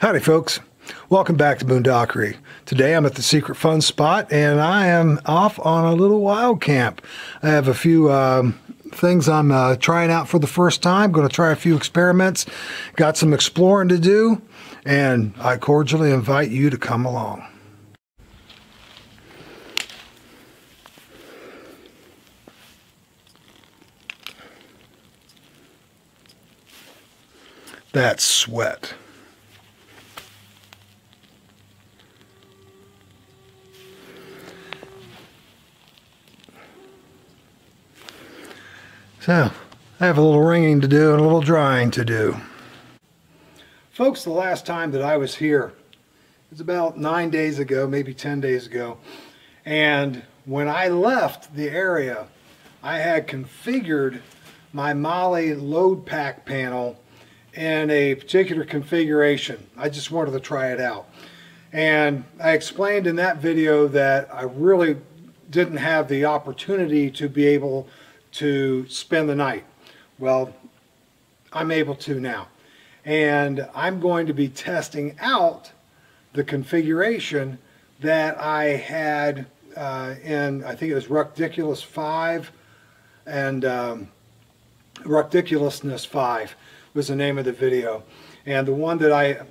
Howdy, folks. Welcome back to Boonedockery. Today I'm at the Secret Fun Spot and I am off on a little wild camp. I have a few um, things I'm uh, trying out for the first time. Going to try a few experiments. Got some exploring to do and I cordially invite you to come along. That's sweat. So, I have a little ringing to do and a little drying to do. Folks, the last time that I was here was about nine days ago, maybe 10 days ago. And when I left the area, I had configured my MOLLE load pack panel in a particular configuration. I just wanted to try it out. And I explained in that video that I really didn't have the opportunity to be able to spend the night. Well, I'm able to now. And I'm going to be testing out the configuration that I had uh, in, I think it was Ruckdiculous 5 and um, Ruckdiculousness 5 was the name of the video. And the one that I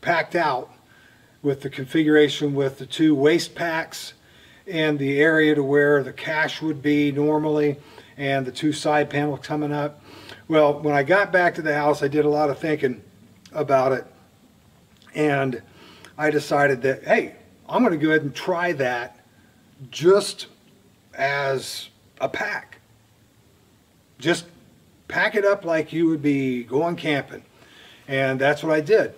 packed out with the configuration with the two waist packs and the area to where the cache would be normally and the two side panels coming up. Well, when I got back to the house, I did a lot of thinking about it. And I decided that, hey, I'm going to go ahead and try that just as a pack. Just pack it up like you would be going camping. And that's what I did.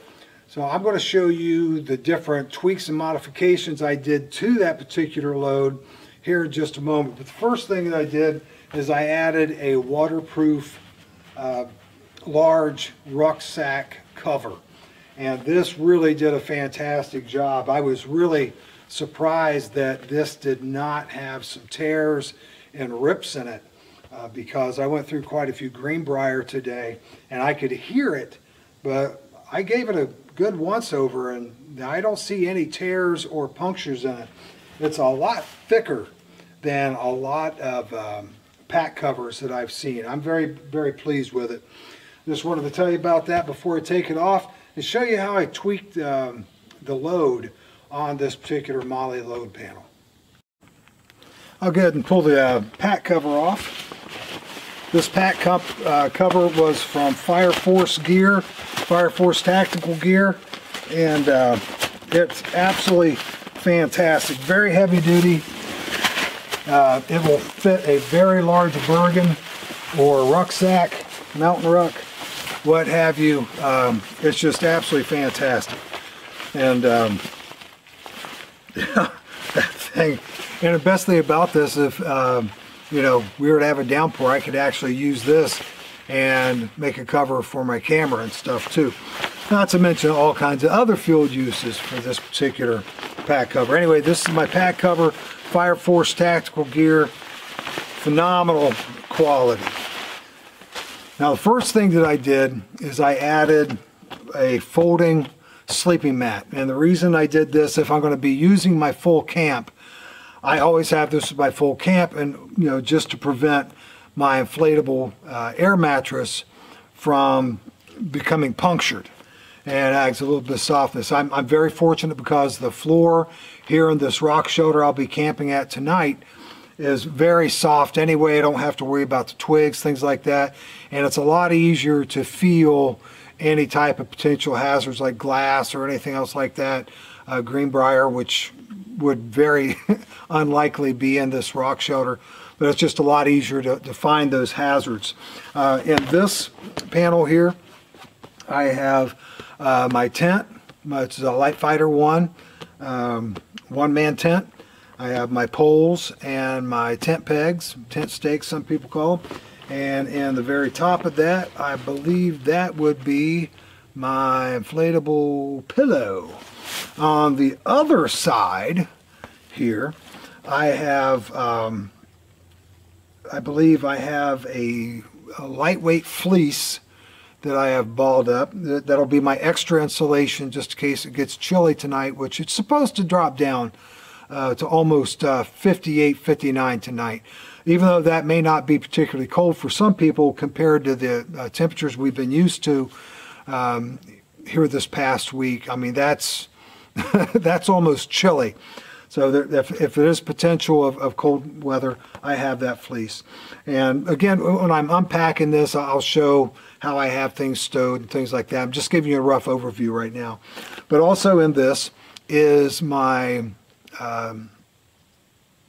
So I'm going to show you the different tweaks and modifications I did to that particular load here in just a moment. But the first thing that I did is I added a waterproof uh, large rucksack cover. And this really did a fantastic job. I was really surprised that this did not have some tears and rips in it uh, because I went through quite a few greenbrier today and I could hear it, but I gave it a good once over and I don't see any tears or punctures in it. It's a lot thicker than a lot of um, pack covers that I've seen. I'm very, very pleased with it. Just wanted to tell you about that before I take it off and show you how I tweaked um, the load on this particular MOLLE load panel. I'll go ahead and pull the uh, pack cover off. This pack cup, uh, cover was from Fire Force Gear, Fire Force Tactical Gear, and uh, it's absolutely fantastic. Very heavy duty, uh, it will fit a very large Bergen or rucksack, mountain ruck, what have you. Um, it's just absolutely fantastic. And um, that thing, and the best thing about this, if um, you know we were to have a downpour, I could actually use this and make a cover for my camera and stuff too. Not to mention all kinds of other field uses for this particular pack cover. Anyway, this is my pack cover Fire Force Tactical Gear. Phenomenal quality. Now the first thing that I did is I added a folding sleeping mat. And the reason I did this, if I'm going to be using my full camp, I always have this with my full camp and you know just to prevent my inflatable uh, air mattress from becoming punctured and adds a little bit of softness. I'm, I'm very fortunate because the floor here in this rock shelter I'll be camping at tonight is very soft anyway. I don't have to worry about the twigs, things like that. And it's a lot easier to feel any type of potential hazards like glass or anything else like that. Uh, greenbrier, which would very unlikely be in this rock shelter, but it's just a lot easier to, to find those hazards. Uh, in this panel here, I have uh, my tent, it's a Lightfighter 1 um, one-man tent. I have my poles and my tent pegs, tent stakes some people call them. And in the very top of that, I believe that would be my inflatable pillow. On the other side here, I have, um, I believe I have a, a lightweight fleece that I have balled up. That'll be my extra insulation just in case it gets chilly tonight, which it's supposed to drop down uh, to almost uh, 58, 59 tonight. Even though that may not be particularly cold for some people compared to the uh, temperatures we've been used to um, here this past week, I mean, that's, that's almost chilly. So there, if, if there is potential of, of cold weather, I have that fleece. And again, when I'm unpacking this, I'll show how I have things stowed and things like that. I'm just giving you a rough overview right now. But also in this is my um,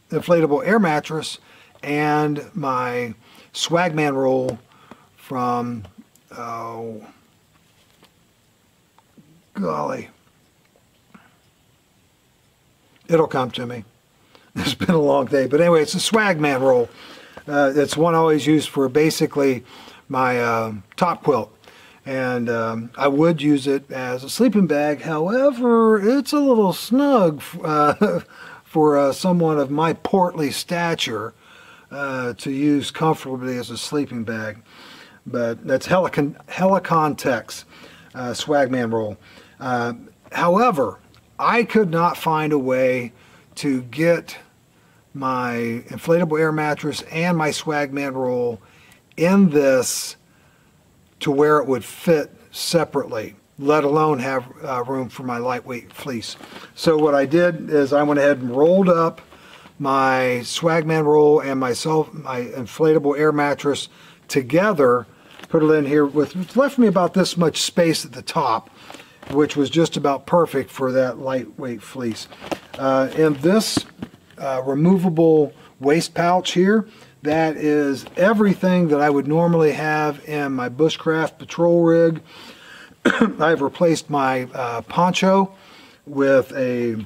inflatable air mattress and my Swagman roll from, oh, golly, it'll come to me. It's been a long day. But anyway, it's a Swagman roll. Uh, it's one I always use for basically my uh, top quilt. And um, I would use it as a sleeping bag. However, it's a little snug uh, for uh, someone of my portly stature uh, to use comfortably as a sleeping bag. But that's Helikon, Helikon Tex uh, Swagman roll. however, I could not find a way to get my inflatable air mattress and my Swagman roll in this to where it would fit separately, let alone have uh, room for my lightweight fleece. So what I did is I went ahead and rolled up my Swagman roll and myself, my inflatable air mattress together, put it in here with, left me about this much space at the top which was just about perfect for that lightweight fleece. Uh, and this uh, removable waist pouch here, that is everything that I would normally have in my bushcraft patrol rig. I've replaced my uh, poncho with a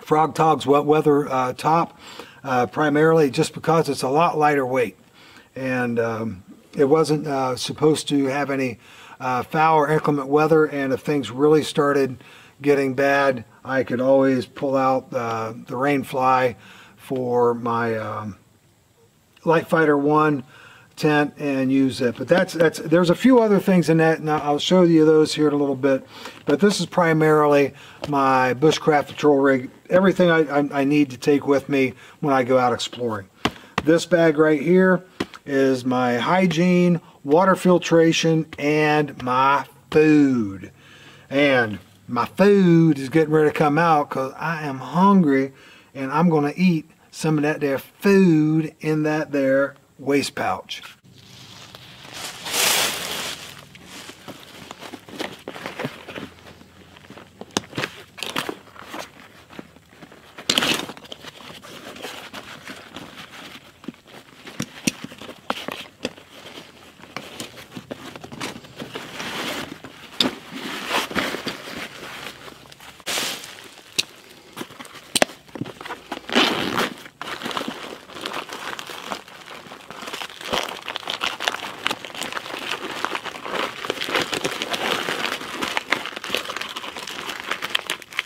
Frog Togs wet weather uh, top, uh, primarily just because it's a lot lighter weight. And um, it wasn't uh, supposed to have any uh, foul or inclement weather and if things really started getting bad I could always pull out uh, the rainfly for my um, Lightfighter 1 tent and use it. But that's that's there's a few other things in that and I'll show you those here in a little bit. But this is primarily my bushcraft patrol rig. Everything I, I, I need to take with me when I go out exploring. This bag right here is my hygiene water filtration, and my food. And my food is getting ready to come out because I am hungry and I'm going to eat some of that there food in that there waist pouch.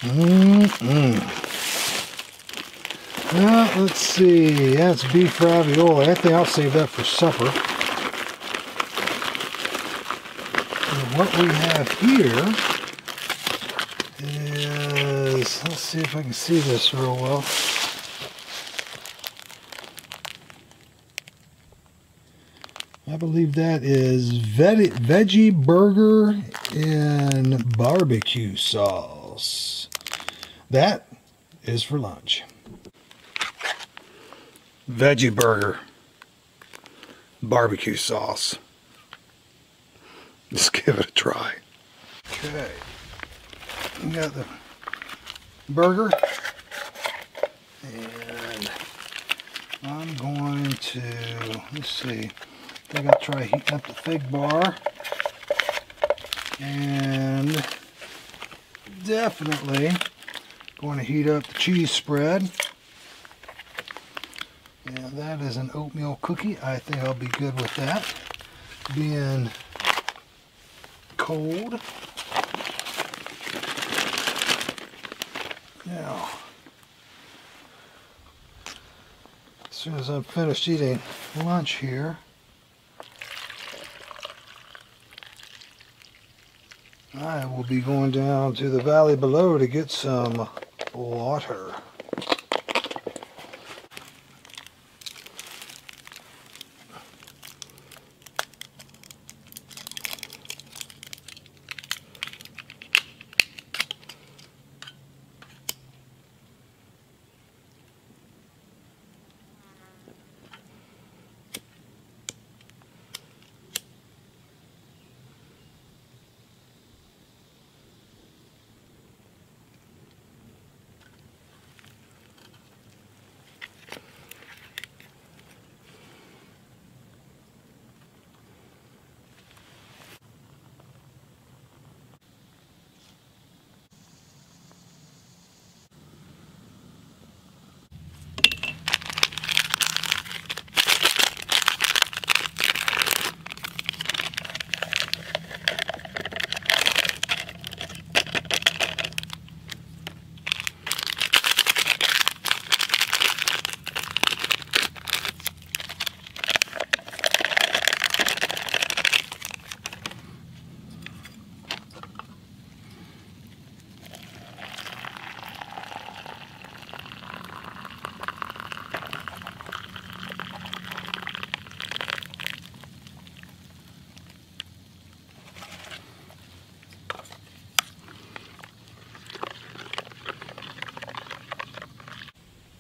Mm -mm. Well, let's see. That's beef ravioli. I think I'll save that for supper. And what we have here is, let's see if I can see this real well. I believe that is veggie burger and barbecue sauce. That is for lunch. Veggie burger. Barbecue sauce. Let's give it a try. Okay. We got the burger. And I'm going to, let's see, I think I'll try heating up the fig bar. And definitely Going to heat up the cheese spread. That is an oatmeal cookie. I think I'll be good with that. Being cold. Now, as soon as I'm finished eating lunch here, I will be going down to the valley below to get some water.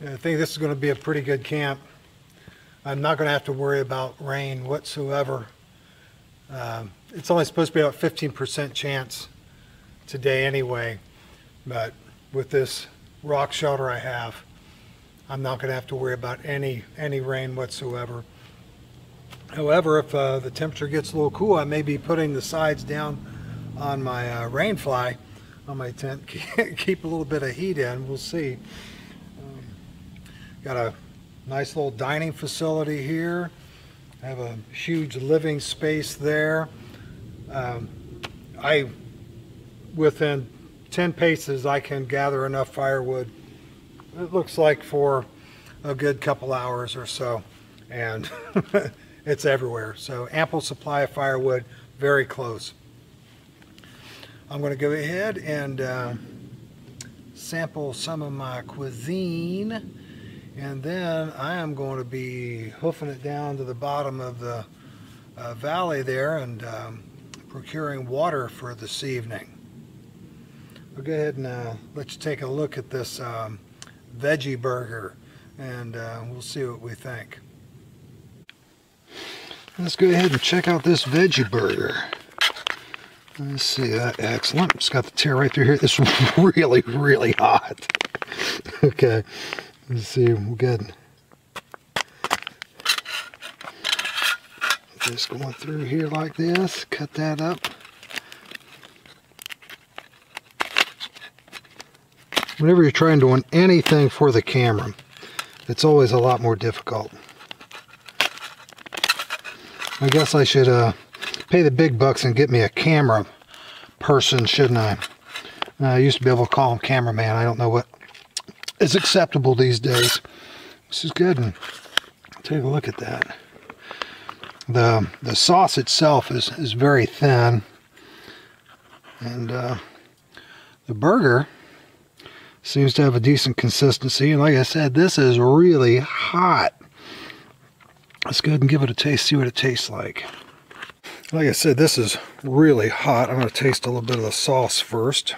I think this is going to be a pretty good camp. I'm not going to have to worry about rain whatsoever. Um, it's only supposed to be about 15% chance today anyway, but with this rock shelter I have, I'm not going to have to worry about any any rain whatsoever. However, if uh, the temperature gets a little cool, I may be putting the sides down on my uh, rain fly on my tent, keep a little bit of heat in. We'll see. Got a nice little dining facility here. I have a huge living space there. Um, I, within 10 paces, I can gather enough firewood. It looks like for a good couple hours or so. And it's everywhere. So ample supply of firewood, very close. I'm going to go ahead and uh, sample some of my cuisine. And then I am going to be hoofing it down to the bottom of the uh, valley there and um, procuring water for this evening. I'll go ahead and uh, let you take a look at this um, veggie burger and uh, we'll see what we think. Let's go ahead and check out this veggie burger. Let's see, that excellent. It's got the tear right through here. This is really, really hot. okay, Let's see, we're good. Just going through here like this, cut that up. Whenever you're trying to do anything for the camera, it's always a lot more difficult. I guess I should uh, pay the big bucks and get me a camera person, shouldn't I? I used to be able to call him cameraman. I don't know what is acceptable these days. This is good. Take a look at that. The, the sauce itself is, is very thin. And uh, the burger seems to have a decent consistency. And like I said, this is really hot. Let's go ahead and give it a taste, see what it tastes like. Like I said, this is really hot. I'm going to taste a little bit of the sauce first.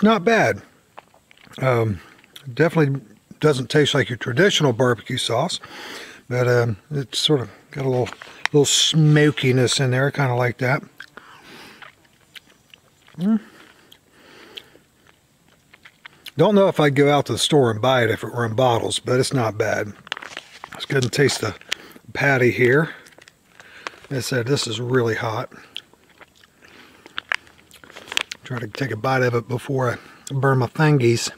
It's not bad. Um, definitely doesn't taste like your traditional barbecue sauce, but um, it's sort of got a little little smokiness in there, kind of like that. Mm. Don't know if I'd go out to the store and buy it if it were in bottles, but it's not bad. Let's go ahead and taste the patty here. As I said, this is really hot. Try to take a bite of it before I burn my fingies.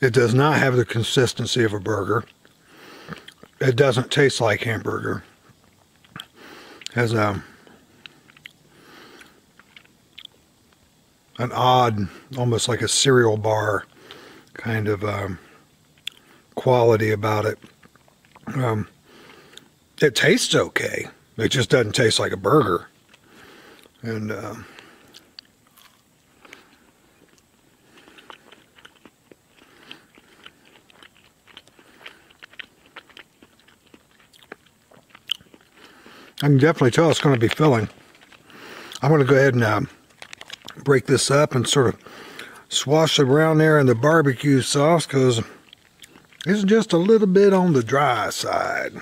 It does not have the consistency of a burger. It doesn't taste like hamburger. It Has a an odd, almost like a cereal bar kind of um, quality about it. Um, it tastes okay. It just doesn't taste like a burger. And uh, I can definitely tell it's going to be filling. I'm going to go ahead and uh, break this up and sort of swash it around there in the barbecue sauce because it's just a little bit on the dry side.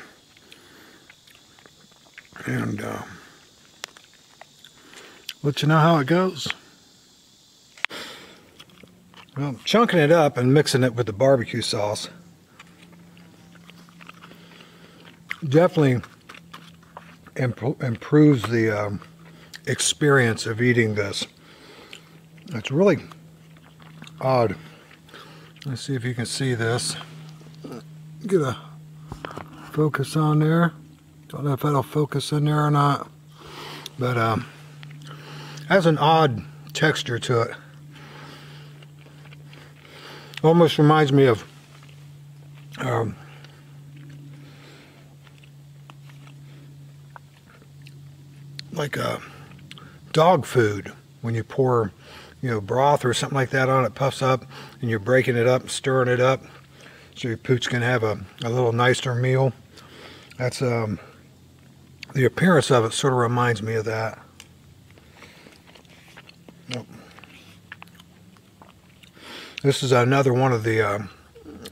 And uh, let you know how it goes. Well, chunking it up and mixing it with the barbecue sauce definitely imp improves the um, experience of eating this. It's really odd. Let's see if you can see this. Get a focus on there. Don't know if that'll focus in there or not. But um, has an odd texture to it. Almost reminds me of um, like a dog food when you pour you know broth or something like that on it puffs up and you're breaking it up stirring it up. So your pooch can have a, a little nicer meal. That's um the appearance of it sort of reminds me of that. This is another one of the uh,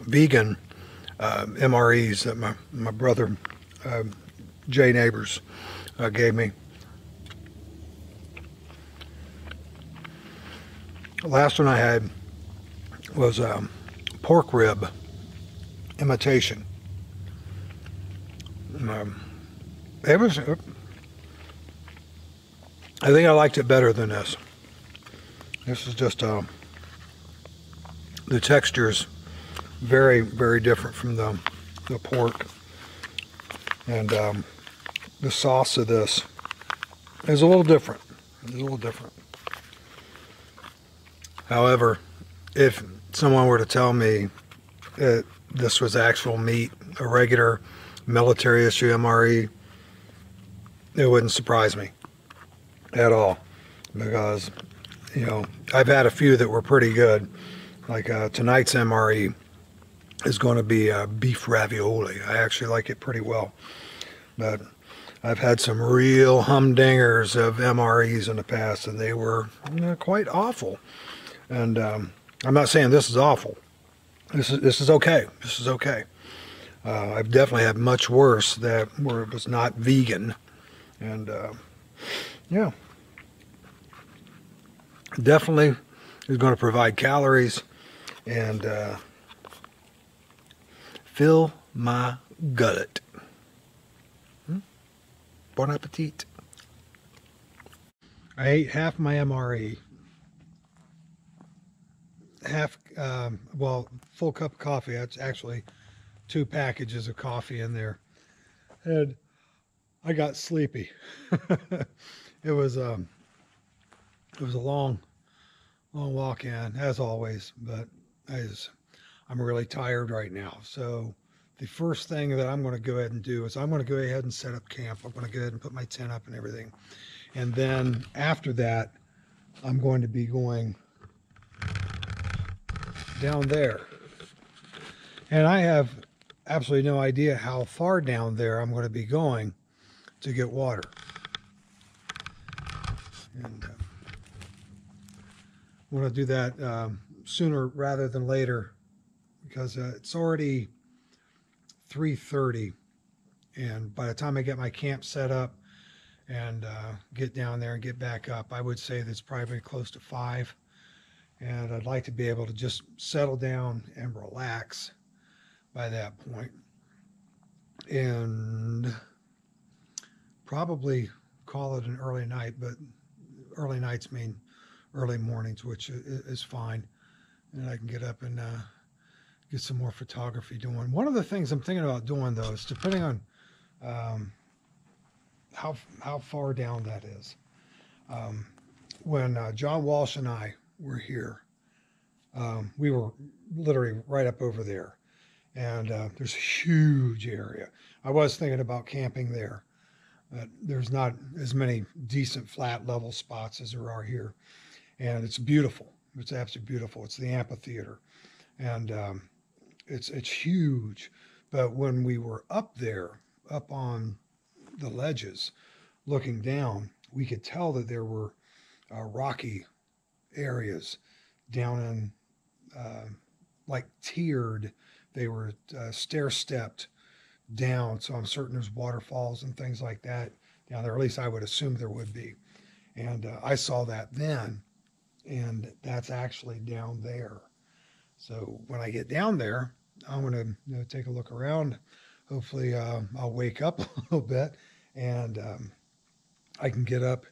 vegan uh, MREs that my, my brother uh, Jay Neighbors uh, gave me The last one I had was um, pork rib imitation. Um, it was. I think I liked it better than this. This is just uh, the texture's very very different from the the pork, and um, the sauce of this is a little different. It's a little different. However, if someone were to tell me that this was actual meat, a regular military issue MRE, it wouldn't surprise me at all because, you know, I've had a few that were pretty good. Like uh, tonight's MRE is going to be uh, beef ravioli. I actually like it pretty well. But I've had some real humdingers of MREs in the past and they were you know, quite awful. And um, I'm not saying this is awful. This is this is okay. This is okay. Uh, I've definitely had much worse that where it was not vegan, and uh, yeah, definitely is going to provide calories and uh, fill my gullet. Hmm? Bon appetit. I ate half my MRE half, um, well, full cup of coffee. That's actually two packages of coffee in there. And I got sleepy. it was um, it was a long, long walk in as always, but as I'm really tired right now. So the first thing that I'm going to go ahead and do is I'm going to go ahead and set up camp. I'm going to go ahead and put my tent up and everything. And then after that, I'm going to be going down there. And I have absolutely no idea how far down there I'm going to be going to get water. And uh, I want to do that um, sooner rather than later because uh, it's already 3.30 and by the time I get my camp set up and uh, get down there and get back up, I would say that's probably close to 5 and I'd like to be able to just settle down and relax by that point and probably call it an early night but early nights mean early mornings which is fine and I can get up and uh, get some more photography doing. One of the things I'm thinking about doing though is depending on um, how how far down that is. Um, when uh, John Walsh and I were here, um, we were literally right up over there, and uh, there's a huge area. I was thinking about camping there, but there's not as many decent flat level spots as there are here, and it's beautiful. It's absolutely beautiful. It's the amphitheater, and um, it's it's huge. But when we were up there, up on the ledges, looking down, we could tell that there were uh, rocky areas down in uh, like tiered. They were uh, stair stepped down. So I'm certain there's waterfalls and things like that down there. At least I would assume there would be. And uh, I saw that then, and that's actually down there. So when I get down there, I'm going to you know, take a look around. Hopefully, uh, I'll wake up a little bit and um, I can get up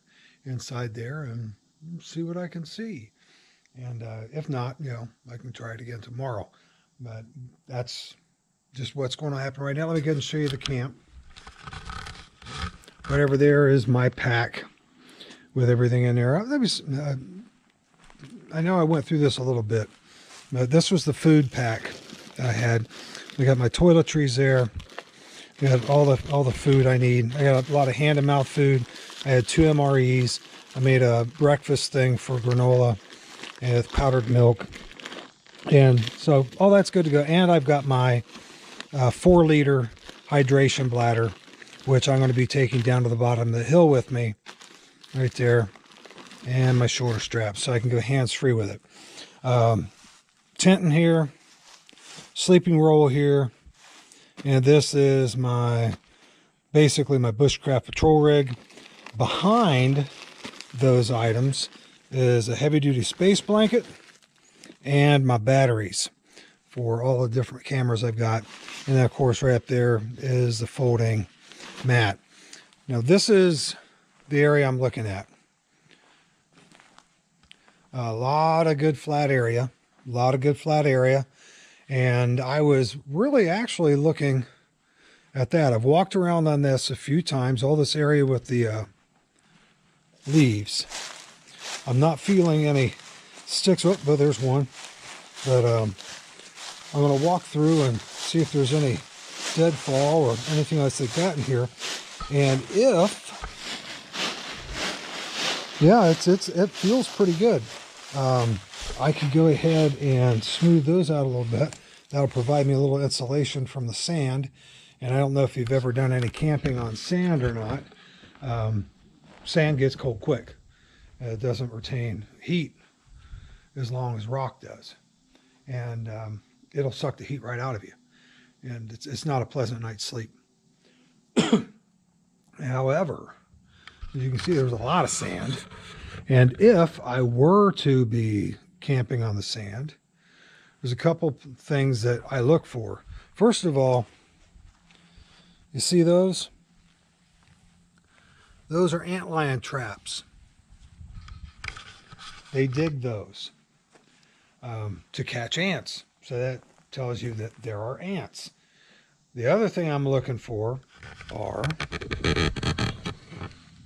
inside there and see what I can see. And uh, if not, you know, I can try it again tomorrow. But that's just what's going to happen right now. Let me go and show you the camp. Whatever there is my pack with everything in there. Let me, uh, I know I went through this a little bit, but this was the food pack I had. I got my toiletries there. I got all the all the food I need. I got a lot of hand and mouth food. I had two MREs. I made a breakfast thing for granola with powdered milk. And so all that's good to go. And I've got my uh, four liter hydration bladder, which I'm going to be taking down to the bottom of the hill with me right there. And my shoulder strap so I can go hands free with it. Um, tent in here, sleeping roll here. And this is my basically my bushcraft patrol rig. Behind those items is a heavy duty space blanket and my batteries for all the different cameras I've got. And then of course right up there is the folding mat. Now this is the area I'm looking at. A lot of good flat area, a lot of good flat area. And I was really actually looking at that. I've walked around on this a few times, all this area with the uh, leaves. I'm not feeling any sticks. Oh, but there's one. But um, I'm going to walk through and see if there's any deadfall or anything else they've got in here. And if, yeah, it's it's it feels pretty good. Um, I could go ahead and smooth those out a little bit. That'll provide me a little insulation from the sand. And I don't know if you've ever done any camping on sand or not. Um, sand gets cold quick. It doesn't retain heat as long as rock does. And um, it'll suck the heat right out of you. And it's, it's not a pleasant night's sleep. However, as you can see, there's a lot of sand. And if I were to be camping on the sand, there's a couple things that I look for. First of all, you see those? Those are antlion traps. They dig those um, to catch ants. So that tells you that there are ants. The other thing I'm looking for are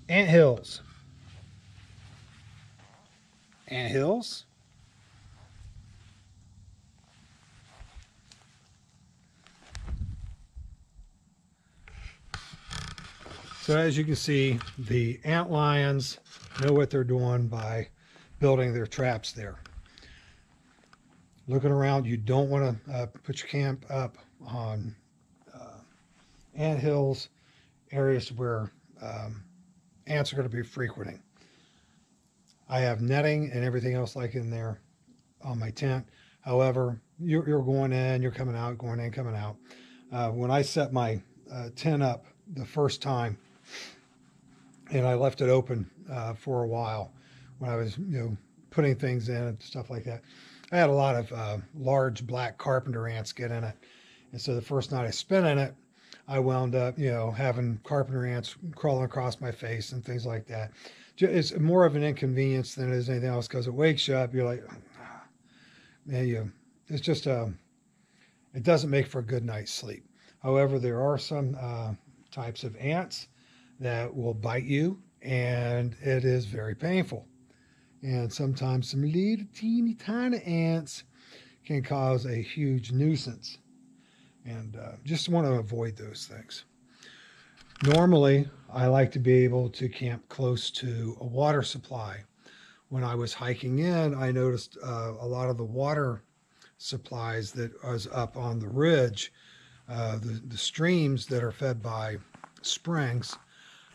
ant hills. Ant hills. So as you can see, the ant lions know what they're doing by building their traps there. Looking around, you don't want to uh, put your camp up on uh, ant hills, areas where um, ants are going to be frequenting. I have netting and everything else like in there on my tent. However, you're, you're going in, you're coming out, going in, coming out. Uh, when I set my uh, tent up the first time, and I left it open uh, for a while when I was, you know, putting things in and stuff like that. I had a lot of uh, large black carpenter ants get in it, and so the first night I spent in it, I wound up, you know, having carpenter ants crawling across my face and things like that. It's more of an inconvenience than it is anything else because it wakes you up. You're like, ah, man, you. It's just a, it doesn't make for a good night's sleep. However, there are some uh, types of ants that will bite you and it is very painful. And sometimes some little teeny tiny ants can cause a huge nuisance. And uh, just want to avoid those things. Normally, I like to be able to camp close to a water supply. When I was hiking in, I noticed uh, a lot of the water supplies that was up on the ridge, uh, the, the streams that are fed by springs,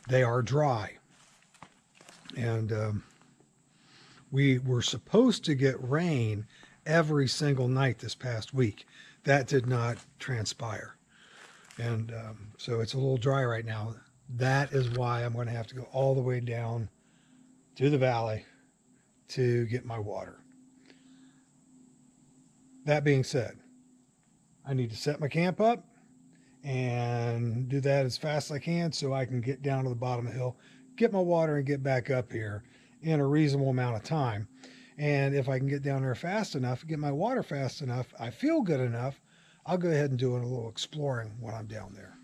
they are dry. And um, we were supposed to get rain every single night this past week. That did not transpire. And um, so it's a little dry right now. That is why I'm going to have to go all the way down to the valley to get my water. That being said, I need to set my camp up and do that as fast as I can so I can get down to the bottom of the hill, get my water and get back up here in a reasonable amount of time. And if I can get down there fast enough, get my water fast enough, I feel good enough, I'll go ahead and do a little exploring when I'm down there.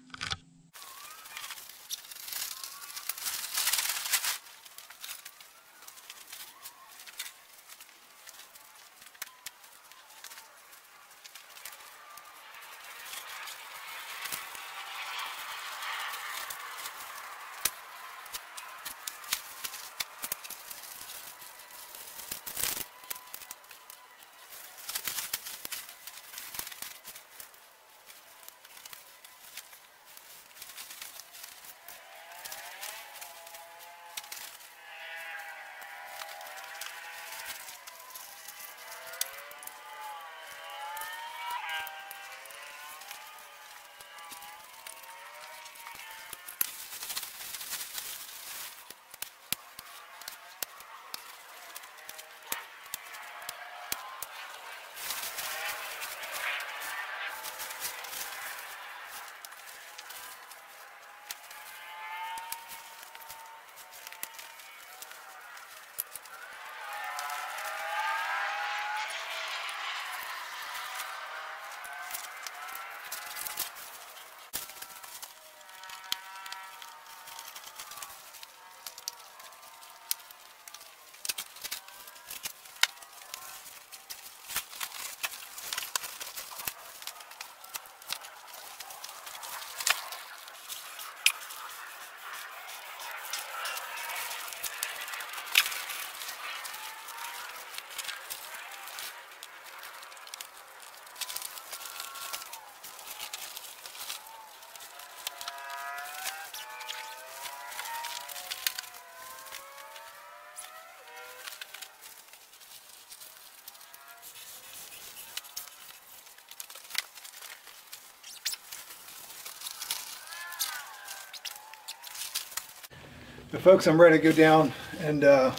But folks, I'm ready to go down and uh,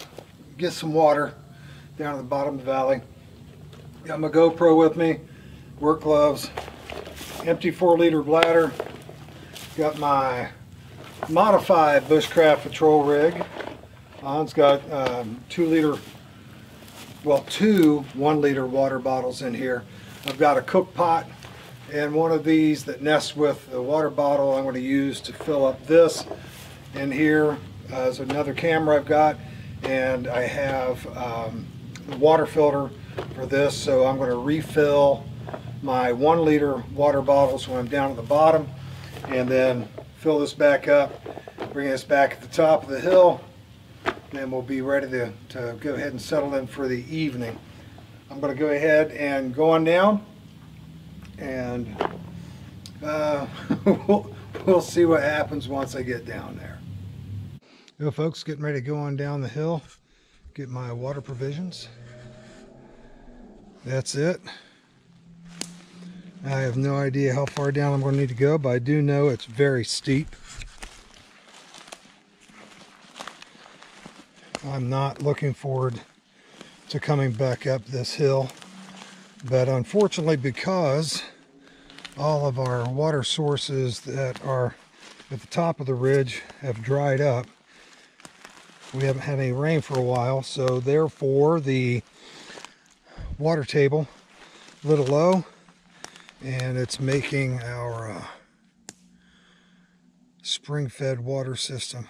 get some water down at the bottom of the valley. Got my GoPro with me, work gloves, empty four liter bladder. Got my modified bushcraft patrol rig. It's got um, two liter, well two one liter water bottles in here. I've got a cook pot and one of these that nests with the water bottle I'm going to use to fill up this in here uh, there's another camera I've got and I have um, the water filter for this so I'm going to refill my one liter water bottles when I'm down at the bottom and then fill this back up bring this back at the top of the hill and we'll be ready to, to go ahead and settle in for the evening. I'm going to go ahead and go on down and uh, we'll, we'll see what happens once I get down there. Well, folks, getting ready to go on down the hill, get my water provisions. That's it. I have no idea how far down I'm going to need to go, but I do know it's very steep. I'm not looking forward to coming back up this hill, but unfortunately because all of our water sources that are at the top of the ridge have dried up, we haven't had any rain for a while, so therefore the water table a little low and it's making our uh, spring-fed water system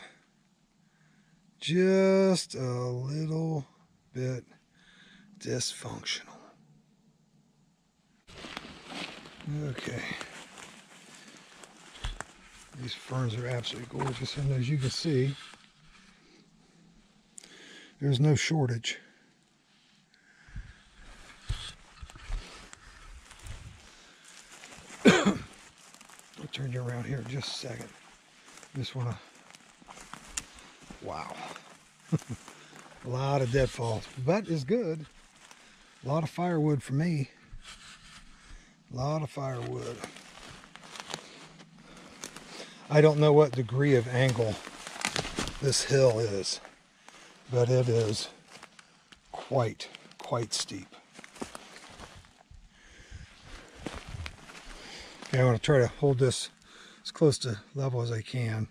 just a little bit dysfunctional. Okay. These ferns are absolutely gorgeous, and as you can see, there's no shortage. I'll turn you around here in just a second. Just want to, wow. a lot of deadfalls, but it's good. A lot of firewood for me. A lot of firewood. I don't know what degree of angle this hill is, but it is quite, quite steep. Okay, I want to try to hold this as close to level as I can.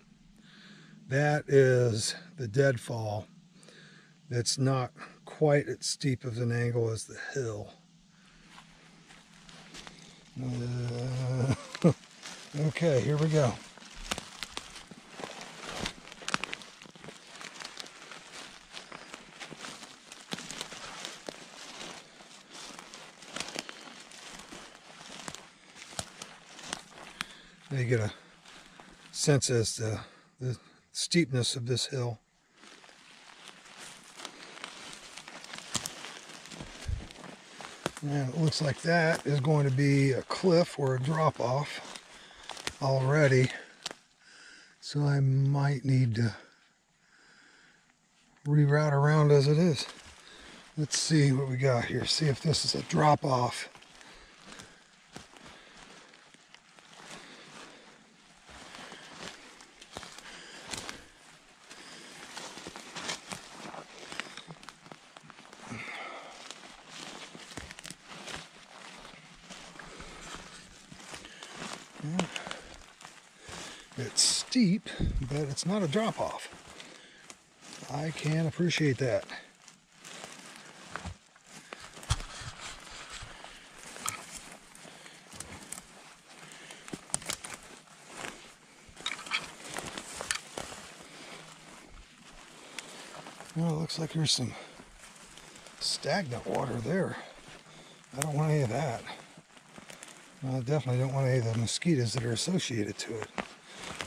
That is the deadfall. That's not quite as steep of an angle as the hill. Uh, okay, here we go. You get a sense as to the steepness of this hill. And it looks like that is going to be a cliff or a drop off already. So I might need to reroute around as it is. Let's see what we got here. See if this is a drop off. It's steep, but it's not a drop off. I can appreciate that. Well, it looks like there's some stagnant water there. I don't want any of that. I definitely don't want any of the mosquitoes that are associated to it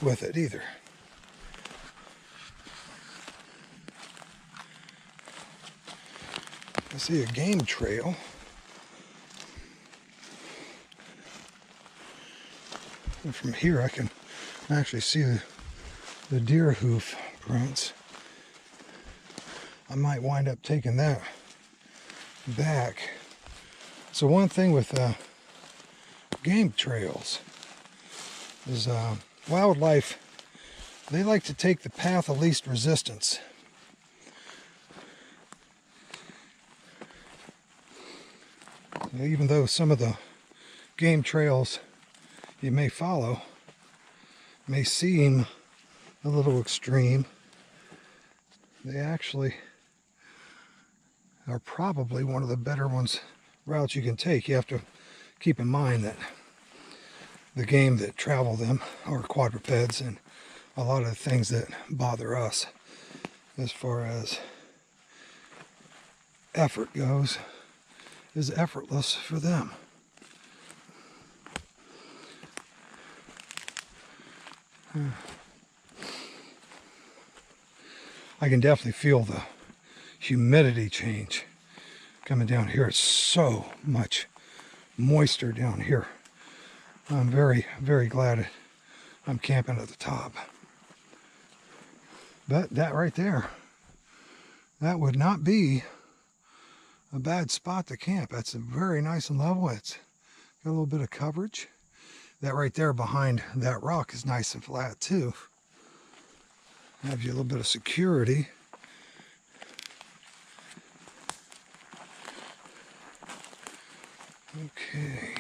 with it either. See a game trail. And from here I can actually see the, the deer hoof prints. I might wind up taking that back. So one thing with uh, game trails is uh, wildlife, they like to take the path of least resistance. Even though some of the game trails you may follow may seem a little extreme, they actually are probably one of the better ones routes you can take. You have to keep in mind that the game that travel them are quadrupeds and a lot of the things that bother us as far as effort goes is effortless for them. I can definitely feel the humidity change coming down here. It's so much moisture down here. I'm very, very glad I'm camping at the top. But that right there, that would not be a bad spot to camp. That's very nice and level. It's got a little bit of coverage. That right there behind that rock is nice and flat too. Gives you a little bit of security. Okay.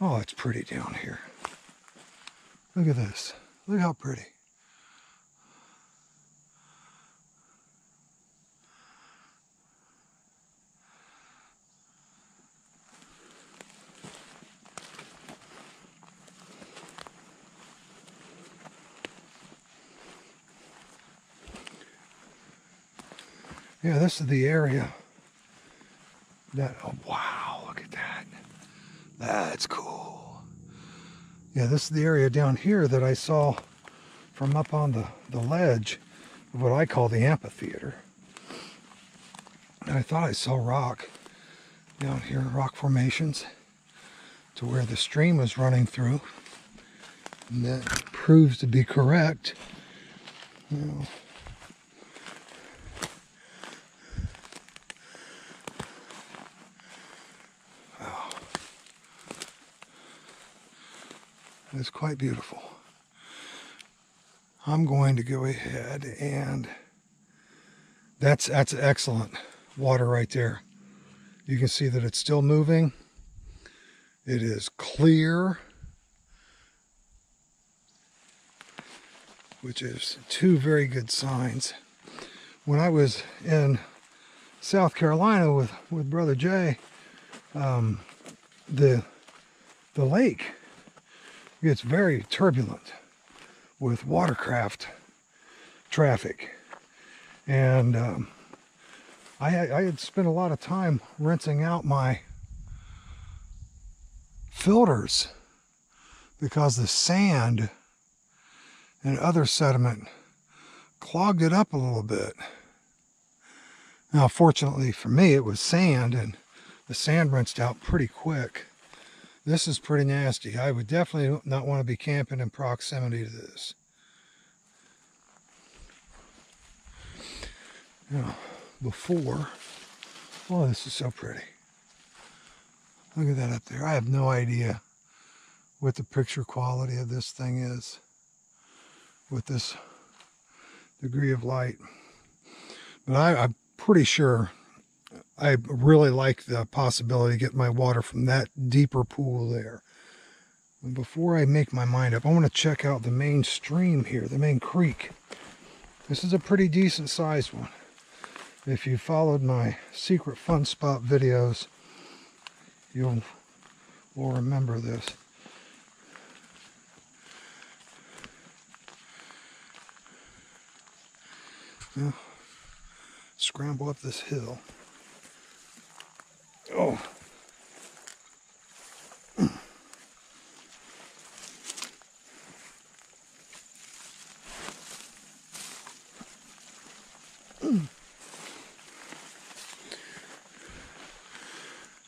Oh, it's pretty down here. Look at this. Look how pretty. Yeah, this is the area that, oh wow, look at that. That's cool. Yeah, this is the area down here that I saw from up on the, the ledge of what I call the amphitheater. And I thought I saw rock down here, rock formations to where the stream was running through. And that proves to be correct. You know, It's quite beautiful. I'm going to go ahead and that's that's excellent water right there. You can see that it's still moving. It is clear, which is two very good signs. When I was in South Carolina with, with Brother Jay, um, the, the lake gets very turbulent with watercraft traffic. And um, I, I had spent a lot of time rinsing out my filters because the sand and other sediment clogged it up a little bit. Now, fortunately for me, it was sand and the sand rinsed out pretty quick. This is pretty nasty. I would definitely not want to be camping in proximity to this. Now, before, oh, this is so pretty. Look at that up there. I have no idea what the picture quality of this thing is with this degree of light. But I, am pretty sure I really like the possibility to get my water from that deeper pool there. And before I make my mind up, I want to check out the main stream here, the main creek. This is a pretty decent sized one. If you followed my secret fun spot videos, you'll will remember this. Now, scramble up this hill. Oh.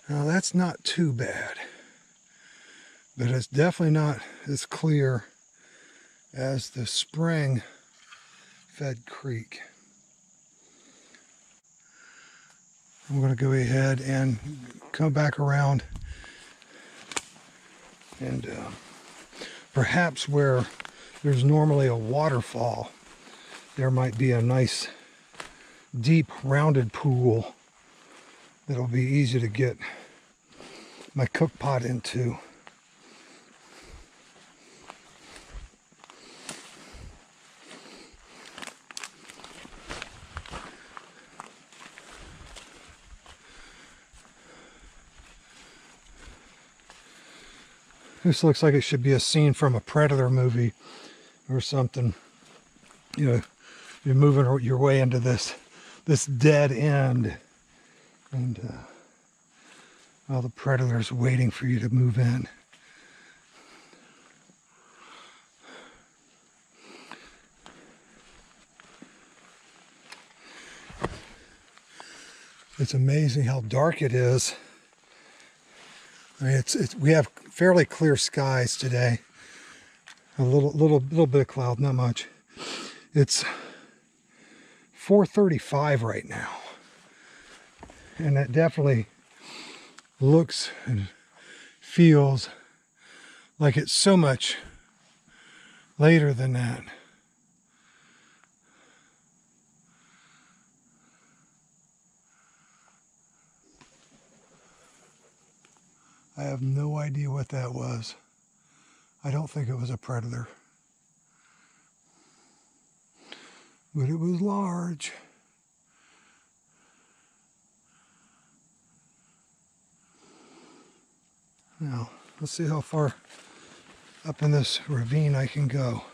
Now that's not too bad, but it's definitely not as clear as the spring fed creek. I'm going to go ahead and come back around and uh, perhaps where there's normally a waterfall there might be a nice deep rounded pool that'll be easy to get my cook pot into. This looks like it should be a scene from a Predator movie or something. You know, you're moving your way into this this dead end, and uh, all the predators waiting for you to move in. It's amazing how dark it is. I mean, it's, it's we have fairly clear skies today. A little little little bit of cloud, not much. It's 435 right now. And that definitely looks and feels like it's so much later than that. I have no idea what that was. I don't think it was a predator. But it was large. Now, let's see how far up in this ravine I can go.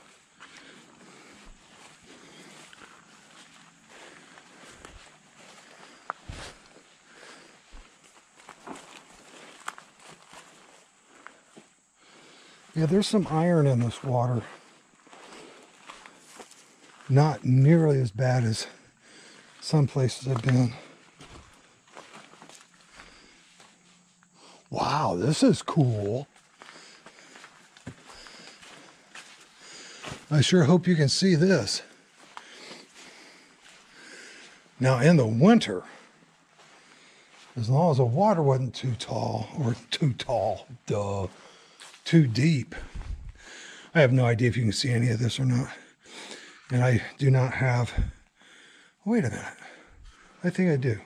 Yeah, there's some iron in this water. Not nearly as bad as some places I've been. Wow, this is cool. I sure hope you can see this. Now in the winter, as long as the water wasn't too tall, or too tall, duh, too deep. I have no idea if you can see any of this or not. And I do not have, oh, wait a minute. I think I do.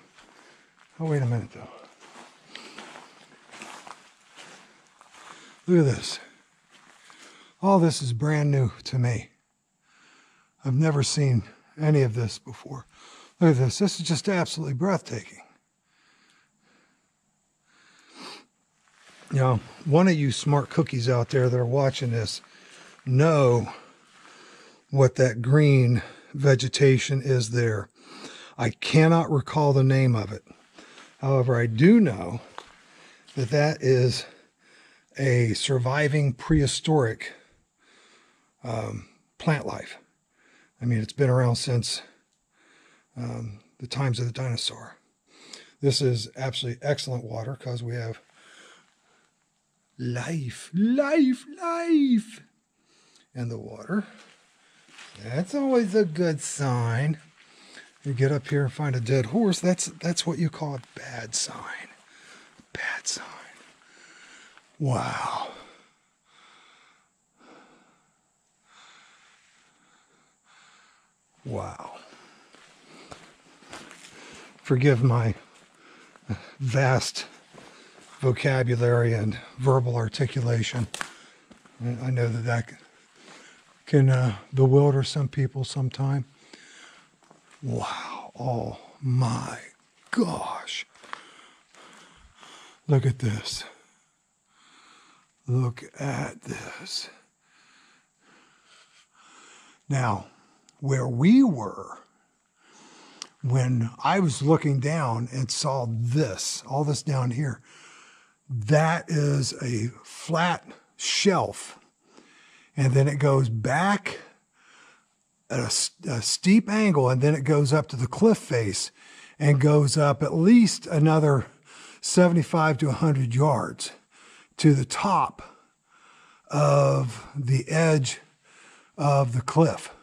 Oh, wait a minute though. Look at this. All this is brand new to me. I've never seen any of this before. Look at this. This is just absolutely breathtaking. Now, one of you smart cookies out there that are watching this know what that green vegetation is there. I cannot recall the name of it. However, I do know that that is a surviving prehistoric um, plant life. I mean, it's been around since um, the times of the dinosaur. This is absolutely excellent water because we have life, life, life And the water. That's always a good sign. You get up here and find a dead horse, that's that's what you call a bad sign. Bad sign. Wow. Wow. Forgive my vast vocabulary and verbal articulation. I know that that can uh, bewilder some people sometime. Wow. Oh my gosh. Look at this. Look at this. Now, where we were, when I was looking down and saw this, all this down here, that is a flat shelf. And then it goes back at a, a, steep angle, and then it goes up to the cliff face and goes up at least another 75 to 100 yards to the top of the edge of the cliff.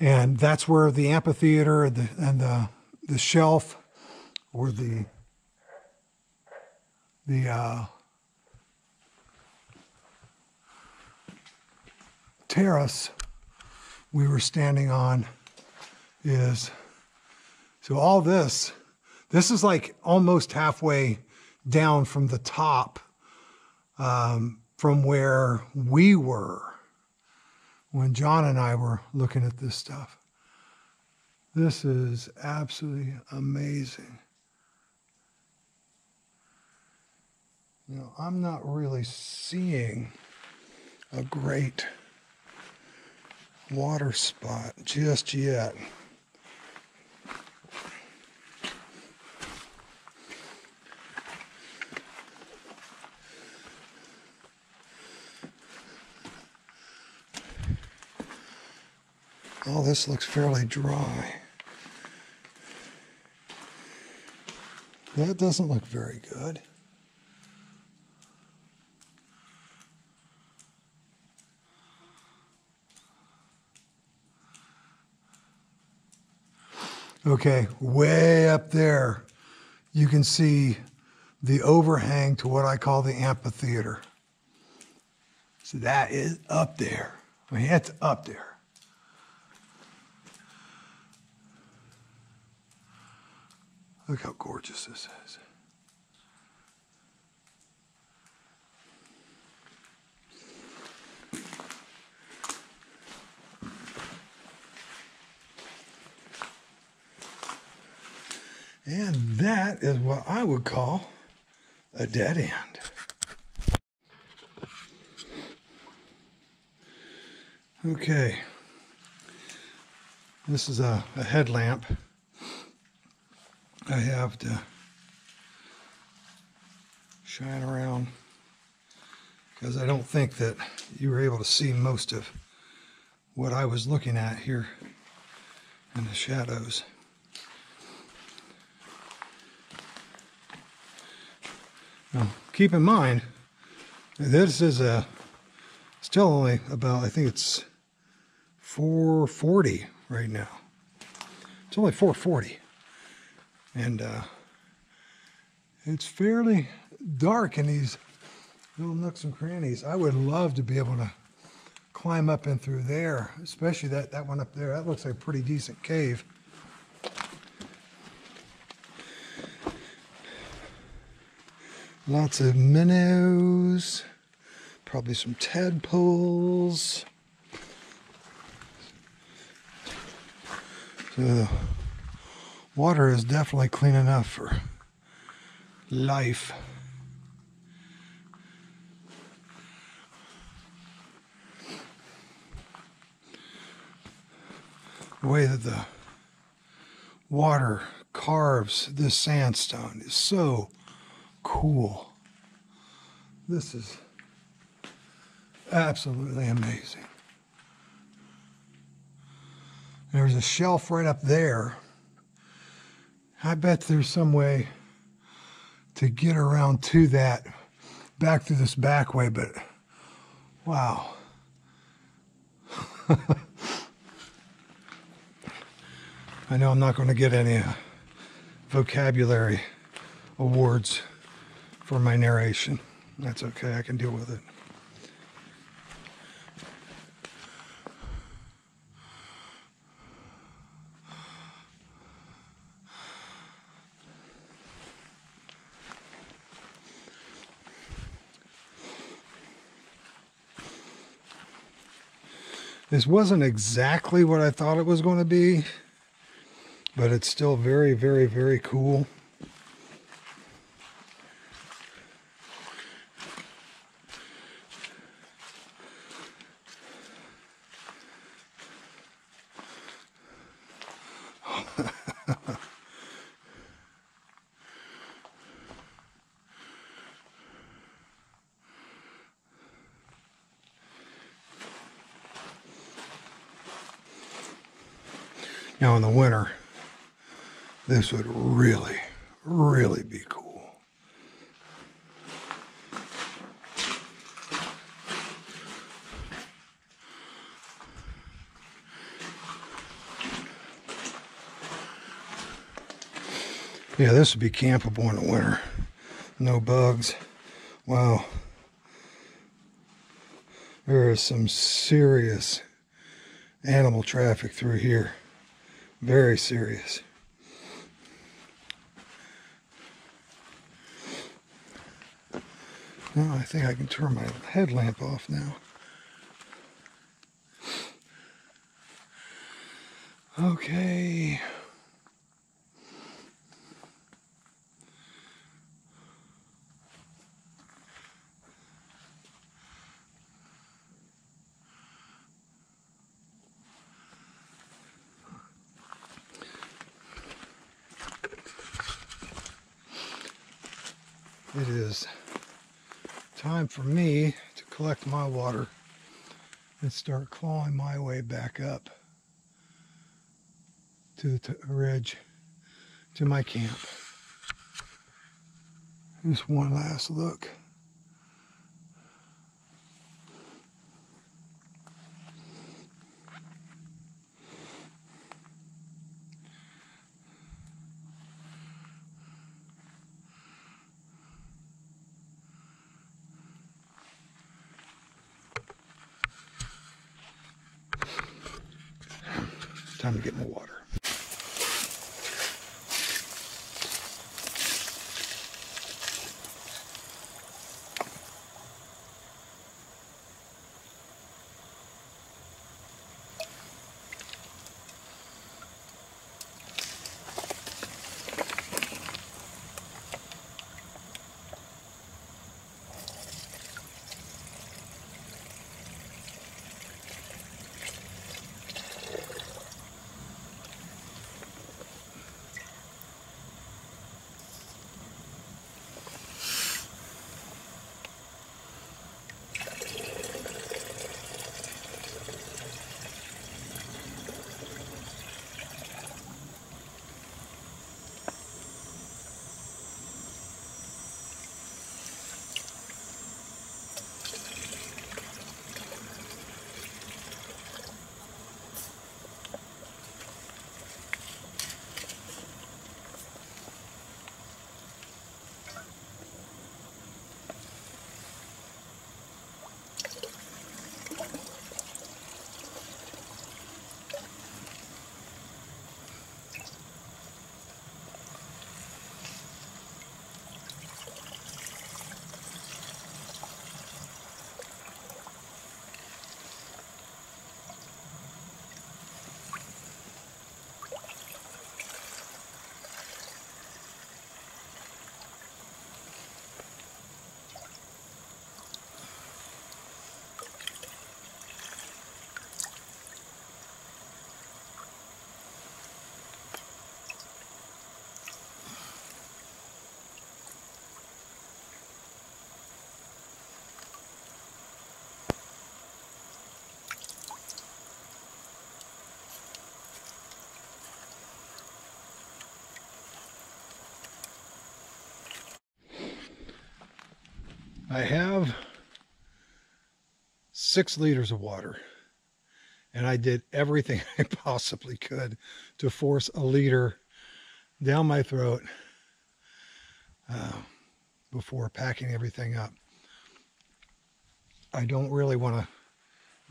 And that's where the amphitheater and the, and the, the shelf or the the uh, terrace we were standing on is so all this this is like almost halfway down from the top um, from where we were when John and I were looking at this stuff. This is absolutely amazing. You know, I'm not really seeing a great water spot just yet. All this looks fairly dry. That doesn't look very good. Okay, way up there, you can see the overhang to what I call the amphitheater. So that is up there. I mean, it's up there. Look how gorgeous this is. And that is what I would call a dead end. Okay. This is a, a headlamp. I have to shine around because I don't think that you were able to see most of what I was looking at here in the shadows. Now, keep in mind, this is a still only about, I think it's 440 right now. It's only 440. And uh, it's fairly dark in these little nooks and crannies. I would love to be able to climb up in through there, especially that, that one up there. That looks like a pretty decent cave. Lots of minnows, probably some tadpoles. So the water is definitely clean enough for life. The way that the water carves this sandstone is so cool. This is absolutely amazing. There's a shelf right up there. I bet there's some way to get around to that back through this back way, but wow. I know I'm not going to get any vocabulary awards for my narration. That's okay, I can deal with it. This wasn't exactly what I thought it was going to be, but it's still very, very, very cool. Now in the winter, this would really, really be cool. Yeah, this would be campable in the winter. No bugs. Wow. There is some serious animal traffic through here. Very serious. Now I think I can turn my headlamp off now. Okay. It is time for me to collect my water and start clawing my way back up to the ridge to my camp. Just one last look. I have six liters of water and I did everything I possibly could to force a liter down my throat uh, before packing everything up. I don't really want to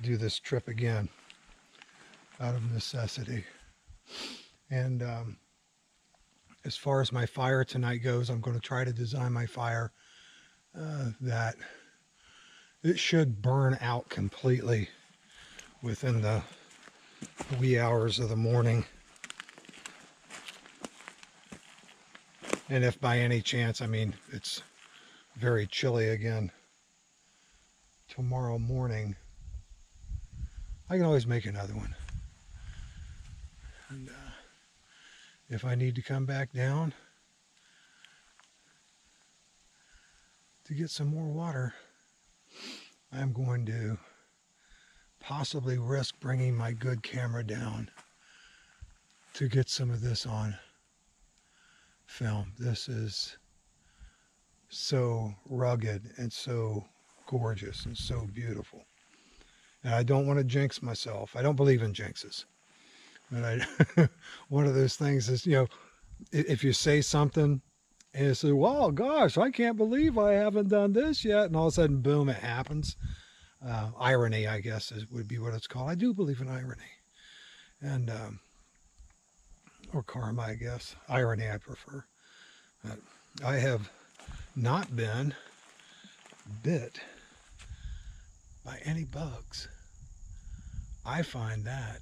do this trip again out of necessity. And um, as far as my fire tonight goes, I'm going to try to design my fire that it should burn out completely within the wee hours of the morning. And if by any chance, I mean, it's very chilly again tomorrow morning, I can always make another one. And uh, if I need to come back down to get some more water, I'm going to possibly risk bringing my good camera down to get some of this on film. This is so rugged and so gorgeous and so beautiful. And I don't want to jinx myself. I don't believe in jinxes. But I, one of those things is, you know, if you say something and you say, wow, gosh, I can't believe I haven't done this yet. And all of a sudden, boom, it happens uh, irony, I guess, is, would be what it's called. I do believe in irony, and um, or karma, I guess. Irony, I prefer. But I have not been bit by any bugs. I find that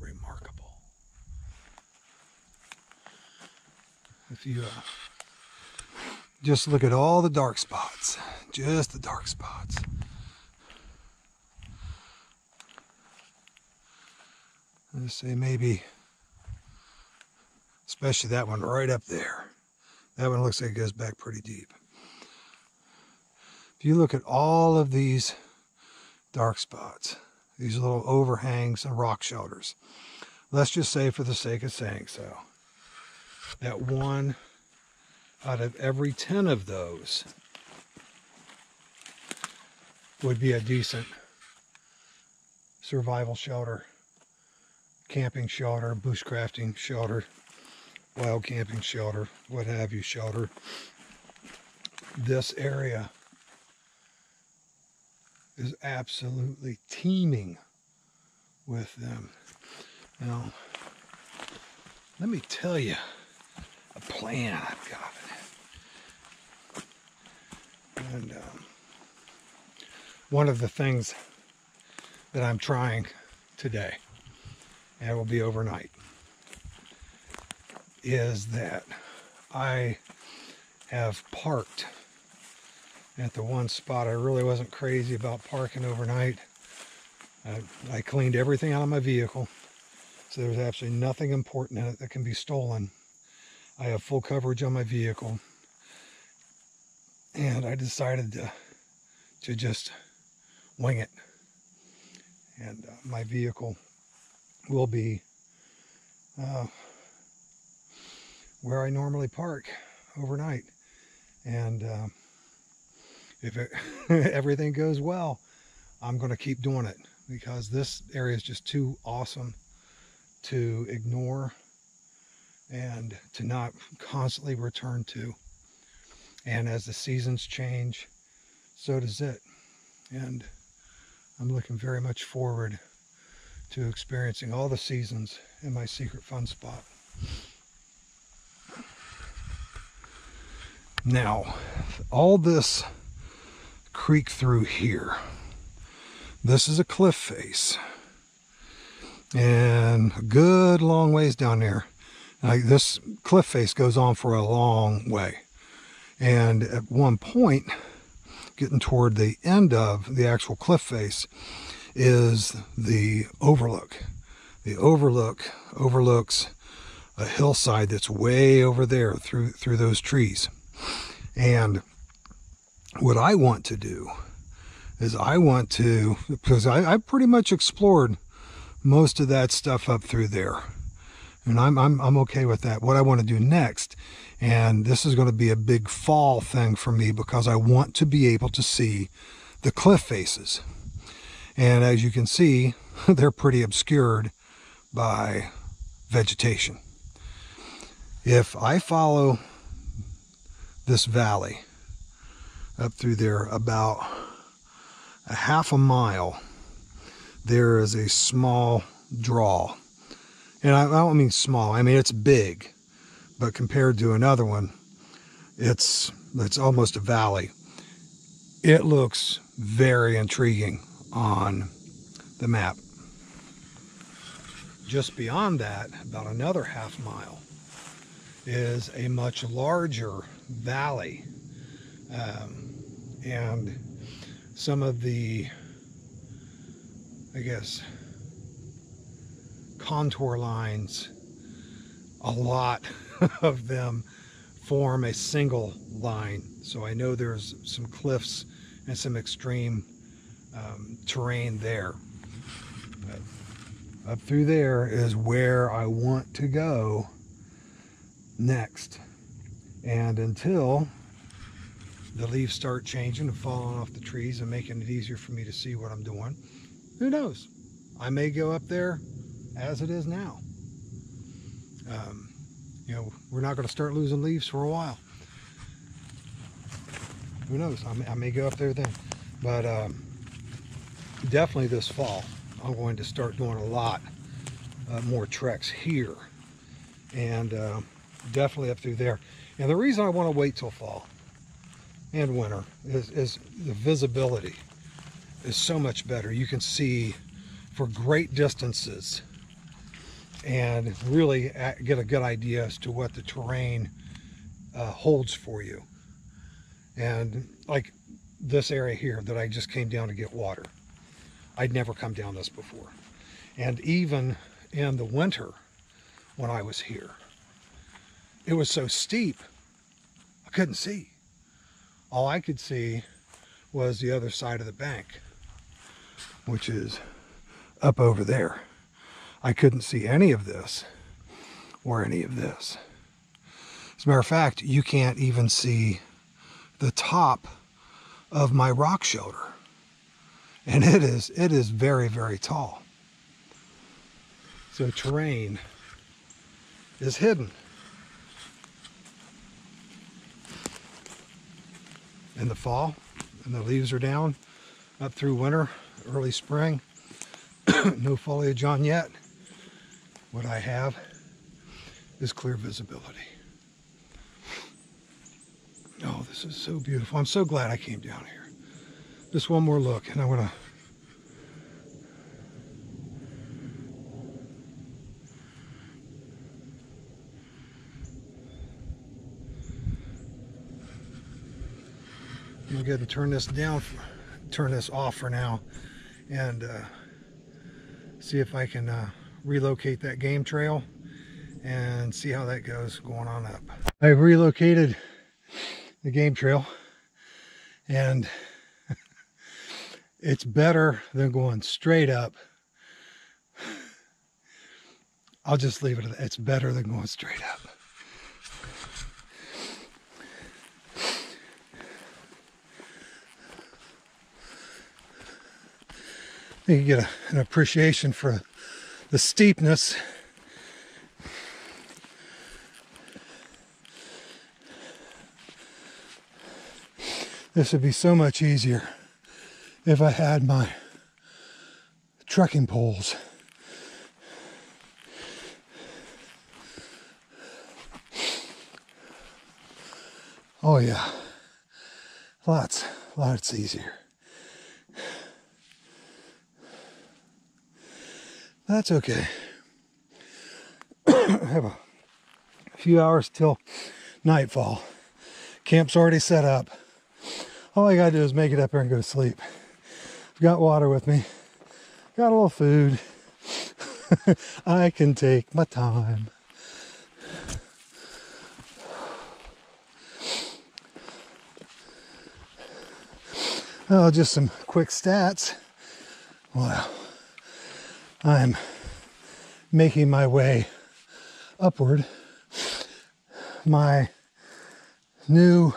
remarkable. If you uh, just look at all the dark spots, just the dark spots. Let's say maybe, especially that one right up there. That one looks like it goes back pretty deep. If you look at all of these dark spots, these little overhangs and rock shelters, let's just say for the sake of saying so, that one out of every 10 of those would be a decent survival shelter camping shelter, bushcrafting shelter, wild camping shelter, what have you shelter. This area is absolutely teeming with them. Now, let me tell you a plan I've got. And um, one of the things that I'm trying today and it will be overnight, is that I have parked at the one spot I really wasn't crazy about parking overnight. I, I cleaned everything out of my vehicle, so there's absolutely nothing important in it that can be stolen. I have full coverage on my vehicle, and I decided to, to just wing it. And uh, my vehicle will be uh, where I normally park overnight. And uh, if it, everything goes well, I'm going to keep doing it because this area is just too awesome to ignore and to not constantly return to. And as the seasons change, so does it. And I'm looking very much forward to experiencing all the seasons in my secret fun spot. Now, all this creek through here, this is a cliff face. And a good long ways down there. Like this cliff face goes on for a long way. And at one point, getting toward the end of the actual cliff face, is the overlook. The overlook overlooks a hillside that's way over there through through those trees. And what I want to do is I want to because I, I pretty much explored most of that stuff up through there. And I'm, I'm, I'm okay with that. What I want to do next, and this is going to be a big fall thing for me because I want to be able to see the cliff faces. And as you can see, they're pretty obscured by vegetation. If I follow this valley up through there about a half a mile, there is a small draw. And I, don't mean small, I mean it's big, but compared to another one, it's it's almost a valley. It looks very intriguing on the map. Just beyond that, about another half mile, is a much larger valley. Um, and some of the, I guess, contour lines, a lot of them form a single line. So I know there's some cliffs and some extreme um, terrain there. But up through there is where I want to go next. And until the leaves start changing and falling off the trees and making it easier for me to see what I'm doing, who knows? I may go up there as it is now. Um, you know, we're not going to start losing leaves for a while. Who knows? I may, I may go up there then. But um, definitely this fall, I'm going to start doing a lot uh, more treks here. And uh, definitely up through there. And the reason I want to wait till fall and winter is, is the visibility is so much better. You can see for great distances and really get a good idea as to what the terrain uh, holds for you. And like this area here that I just came down to get water, I'd never come down this before. And even in the winter when I was here, it was so steep, I couldn't see. All I could see was the other side of the bank, which is up over there. I couldn't see any of this or any of this. As a matter of fact, you can't even see the top of my rock shoulder. And it is, it is very, very tall. So terrain is hidden. In the fall, and the leaves are down up through winter, early spring. no foliage on yet. What I have is clear visibility. Oh, this is so beautiful. I'm so glad I came down here. Just one more look and I want to I'm to go ahead and turn this down, turn this off for now, and uh, see if I can uh, relocate that game trail and see how that goes going on up. I've relocated the game trail and it's better than going straight up. I'll just leave it at that. It's better than going straight up. You get a, an appreciation for the steepness. This would be so much easier if I had my trekking poles. Oh yeah, lots, lots easier. That's okay. I have a few hours till nightfall. Camp's already set up. All I gotta do is make it up here and go to sleep. I've got water with me. Got a little food. I can take my time. Oh, just some quick stats. Wow. I'm making my way upward, my new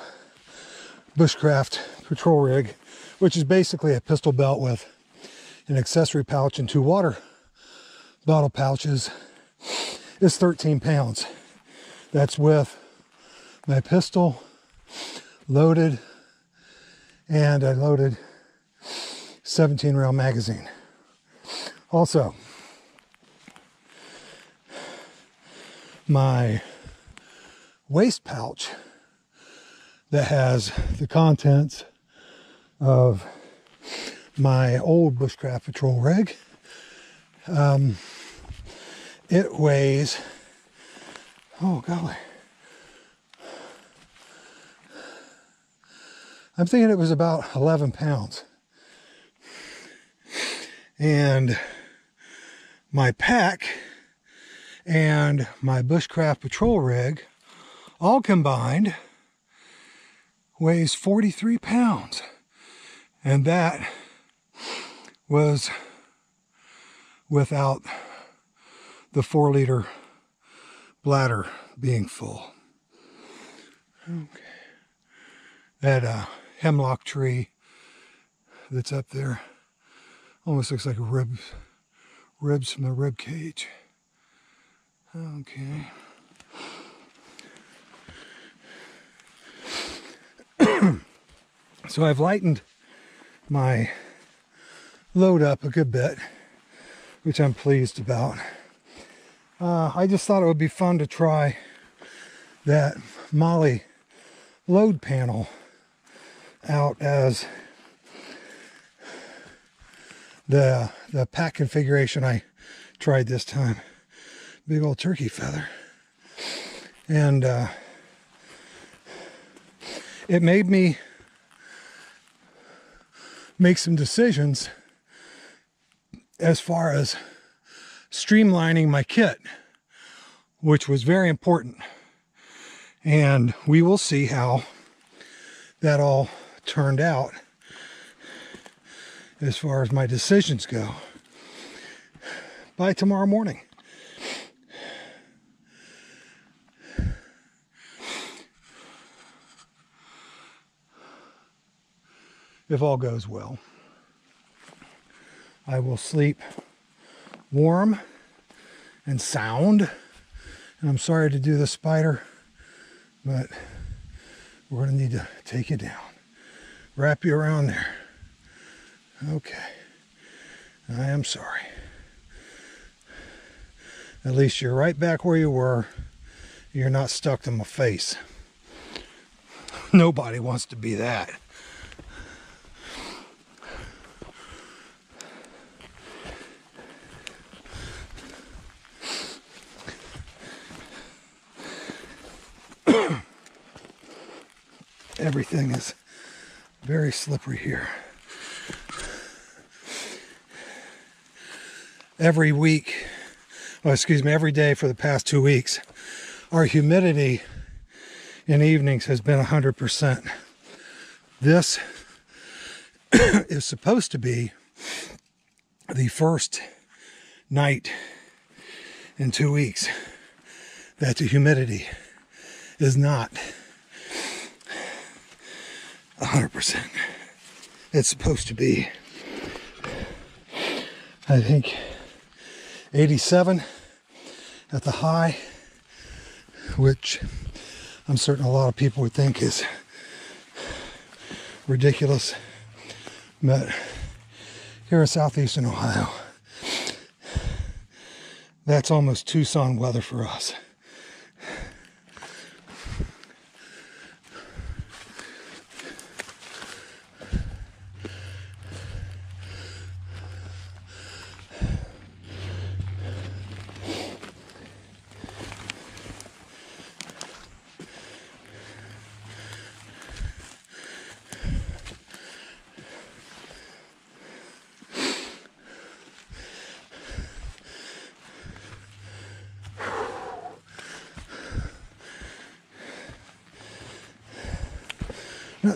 bushcraft patrol rig, which is basically a pistol belt with an accessory pouch and two water bottle pouches, is 13 pounds. That's with my pistol loaded and I loaded 17 round magazine. Also, my waist pouch that has the contents of my old bushcraft patrol rig. Um, it weighs, oh golly, I'm thinking it was about 11 pounds. And my pack and my bushcraft patrol rig all combined weighs 43 pounds. And that was without the four liter bladder being full. Okay. That uh, hemlock tree that's up there almost looks like ribs, ribs from the rib cage. Okay. so I've lightened my load up a good bit, which I'm pleased about. Uh, I just thought it would be fun to try that MOLLE load panel out as the the pack configuration I tried this time. Big old turkey feather. And uh, it made me make some decisions as far as streamlining my kit, which was very important. And we will see how that all turned out as far as my decisions go by tomorrow morning. If all goes well, I will sleep warm and sound. And I'm sorry to do the spider, but we're going to need to take you down wrap you around there. Okay. I am sorry. At least you're right back where you were. You're not stuck to my face. Nobody wants to be that. Everything is very slippery here. Every week, well, excuse me, every day for the past two weeks, our humidity in evenings has been 100%. This is supposed to be the first night in two weeks that the humidity is not 100%. It's supposed to be, I think, 87 at the high, which I'm certain a lot of people would think is ridiculous. But here in southeastern Ohio, that's almost Tucson weather for us.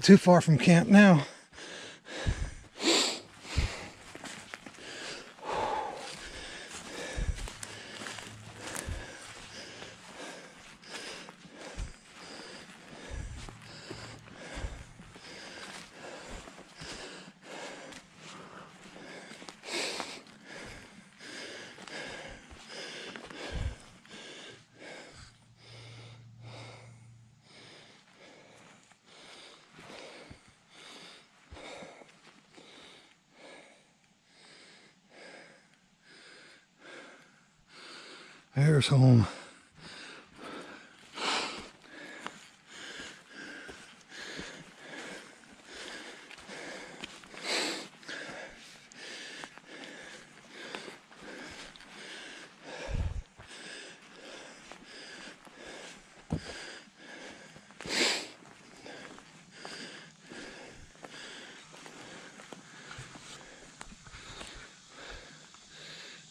Too far from camp now. There's home.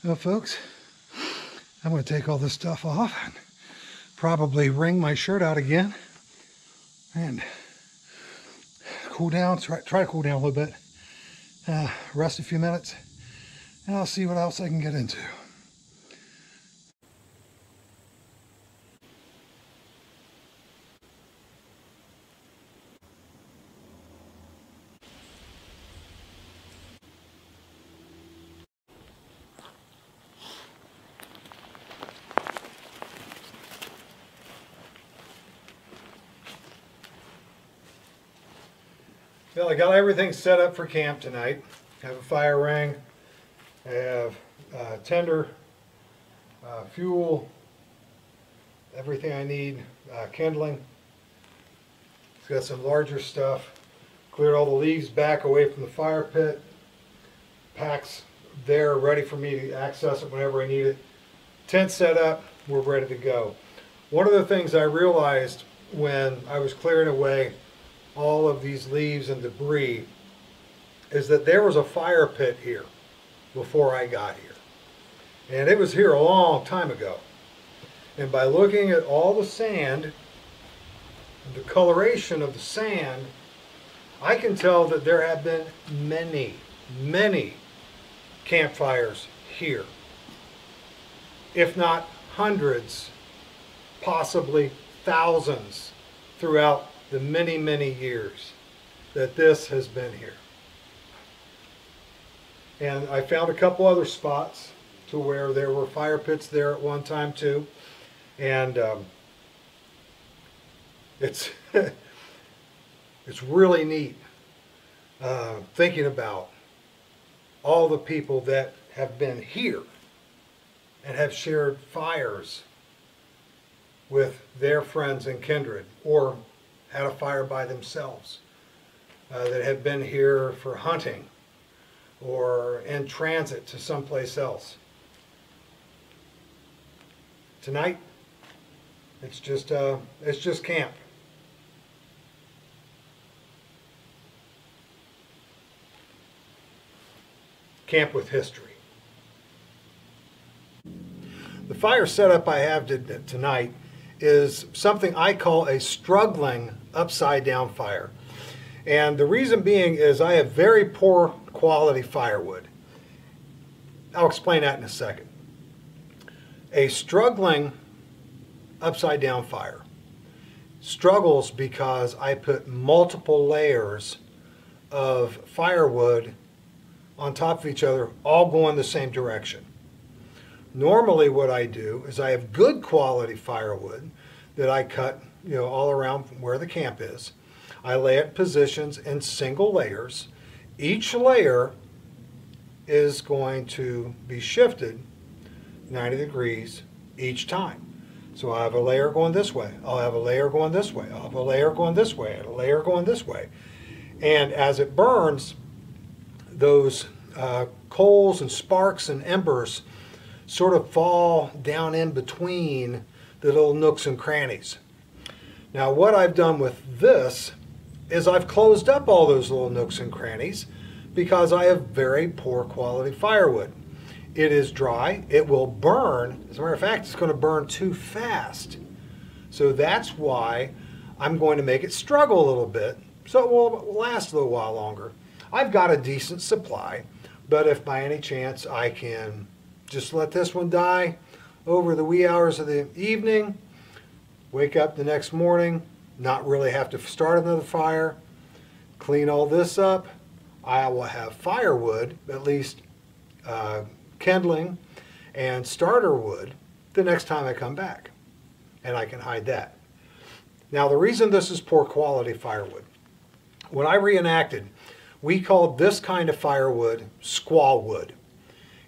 Well, folks, I'm going to take all this stuff off and probably wring my shirt out again and cool down, try, try to cool down a little bit, uh, rest a few minutes, and I'll see what else I can get into. Got everything set up for camp tonight. I have a fire ring, I have uh, tinder, uh, fuel, everything I need, uh, kindling. It's got some larger stuff. Cleared all the leaves back away from the fire pit. Packs there ready for me to access it whenever I need it. Tent set up, we're ready to go. One of the things I realized when I was clearing away all of these leaves and debris is that there was a fire pit here before I got here. And it was here a long time ago. And by looking at all the sand, the coloration of the sand, I can tell that there have been many, many campfires here. If not hundreds, possibly thousands throughout the many, many years that this has been here. And I found a couple other spots to where there were fire pits there at one time too. And um, it's, it's really neat uh, thinking about all the people that have been here and have shared fires with their friends and kindred or had a fire by themselves, uh, that have been here for hunting or in transit to someplace else. Tonight, it's just uh, it's just camp. Camp with history. The fire setup I have tonight is something I call a struggling upside down fire. And the reason being is I have very poor quality firewood. I'll explain that in a second. A struggling upside down fire struggles because I put multiple layers of firewood on top of each other, all going the same direction. Normally what I do is I have good quality firewood that I cut you know, all around where the camp is. I lay it positions in single layers. Each layer is going to be shifted 90 degrees each time. So I have a layer going this way, I'll have a layer going this way, I'll have a layer going this way, and a layer going this way. And as it burns, those uh, coals and sparks and embers sort of fall down in between the little nooks and crannies. Now what I've done with this is I've closed up all those little nooks and crannies because I have very poor quality firewood. It is dry, it will burn, as a matter of fact it's going to burn too fast. So that's why I'm going to make it struggle a little bit so it will last a little while longer. I've got a decent supply, but if by any chance I can just let this one die over the wee hours of the evening, wake up the next morning, not really have to start another fire, clean all this up. I will have firewood, at least uh, kindling and starter wood the next time I come back. And I can hide that. Now the reason this is poor quality firewood, when I reenacted, we called this kind of firewood squaw wood.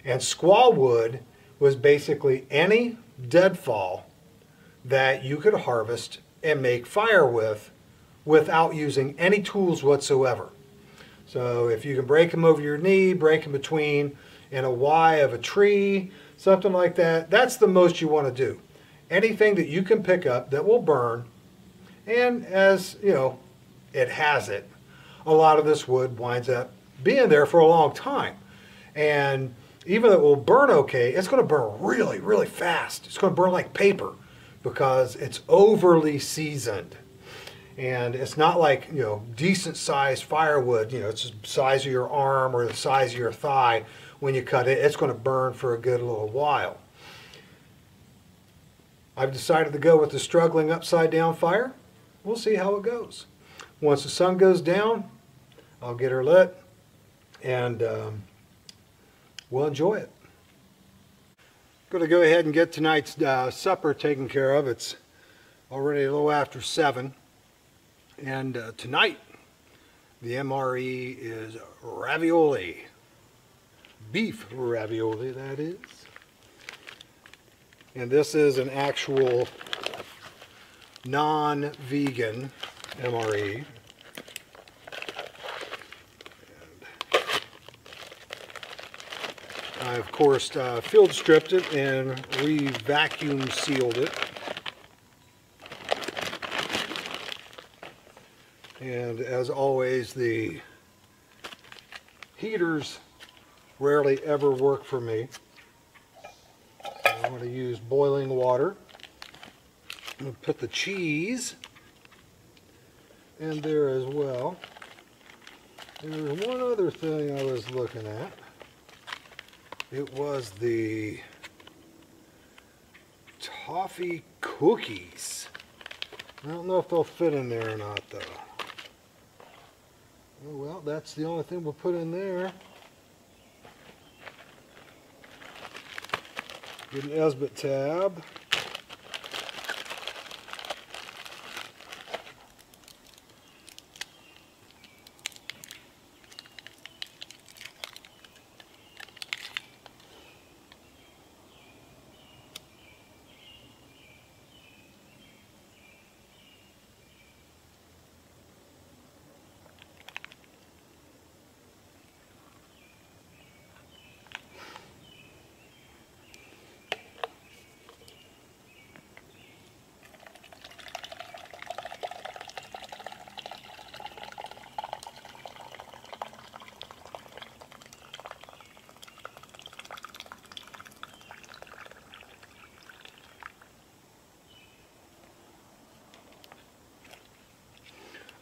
And squaw wood was basically any deadfall that you could harvest and make fire with without using any tools whatsoever. So if you can break them over your knee, break them between in a Y of a tree, something like that, that's the most you want to do. Anything that you can pick up that will burn, and as you know, it has it, a lot of this wood winds up being there for a long time. And even though it will burn okay, it's going to burn really, really fast. It's going to burn like paper because it's overly seasoned. And it's not like, you know, decent sized firewood, you know, it's the size of your arm or the size of your thigh. When you cut it, it's going to burn for a good little while. I've decided to go with the struggling upside down fire. We'll see how it goes. Once the sun goes down, I'll get her lit and um, we'll enjoy it. Going to go ahead and get tonight's uh, supper taken care of. It's already a little after 7. And uh, tonight, the MRE is ravioli. Beef ravioli, that is. And this is an actual non-vegan MRE. I, of course, uh, field stripped it and re-vacuum sealed it. And as always, the heaters rarely ever work for me. I'm going to use boiling water. I'm going to put the cheese in there as well. There's one other thing I was looking at. It was the toffee cookies. I don't know if they'll fit in there or not though. Oh, well, that's the only thing we'll put in there. Get an Esbit tab.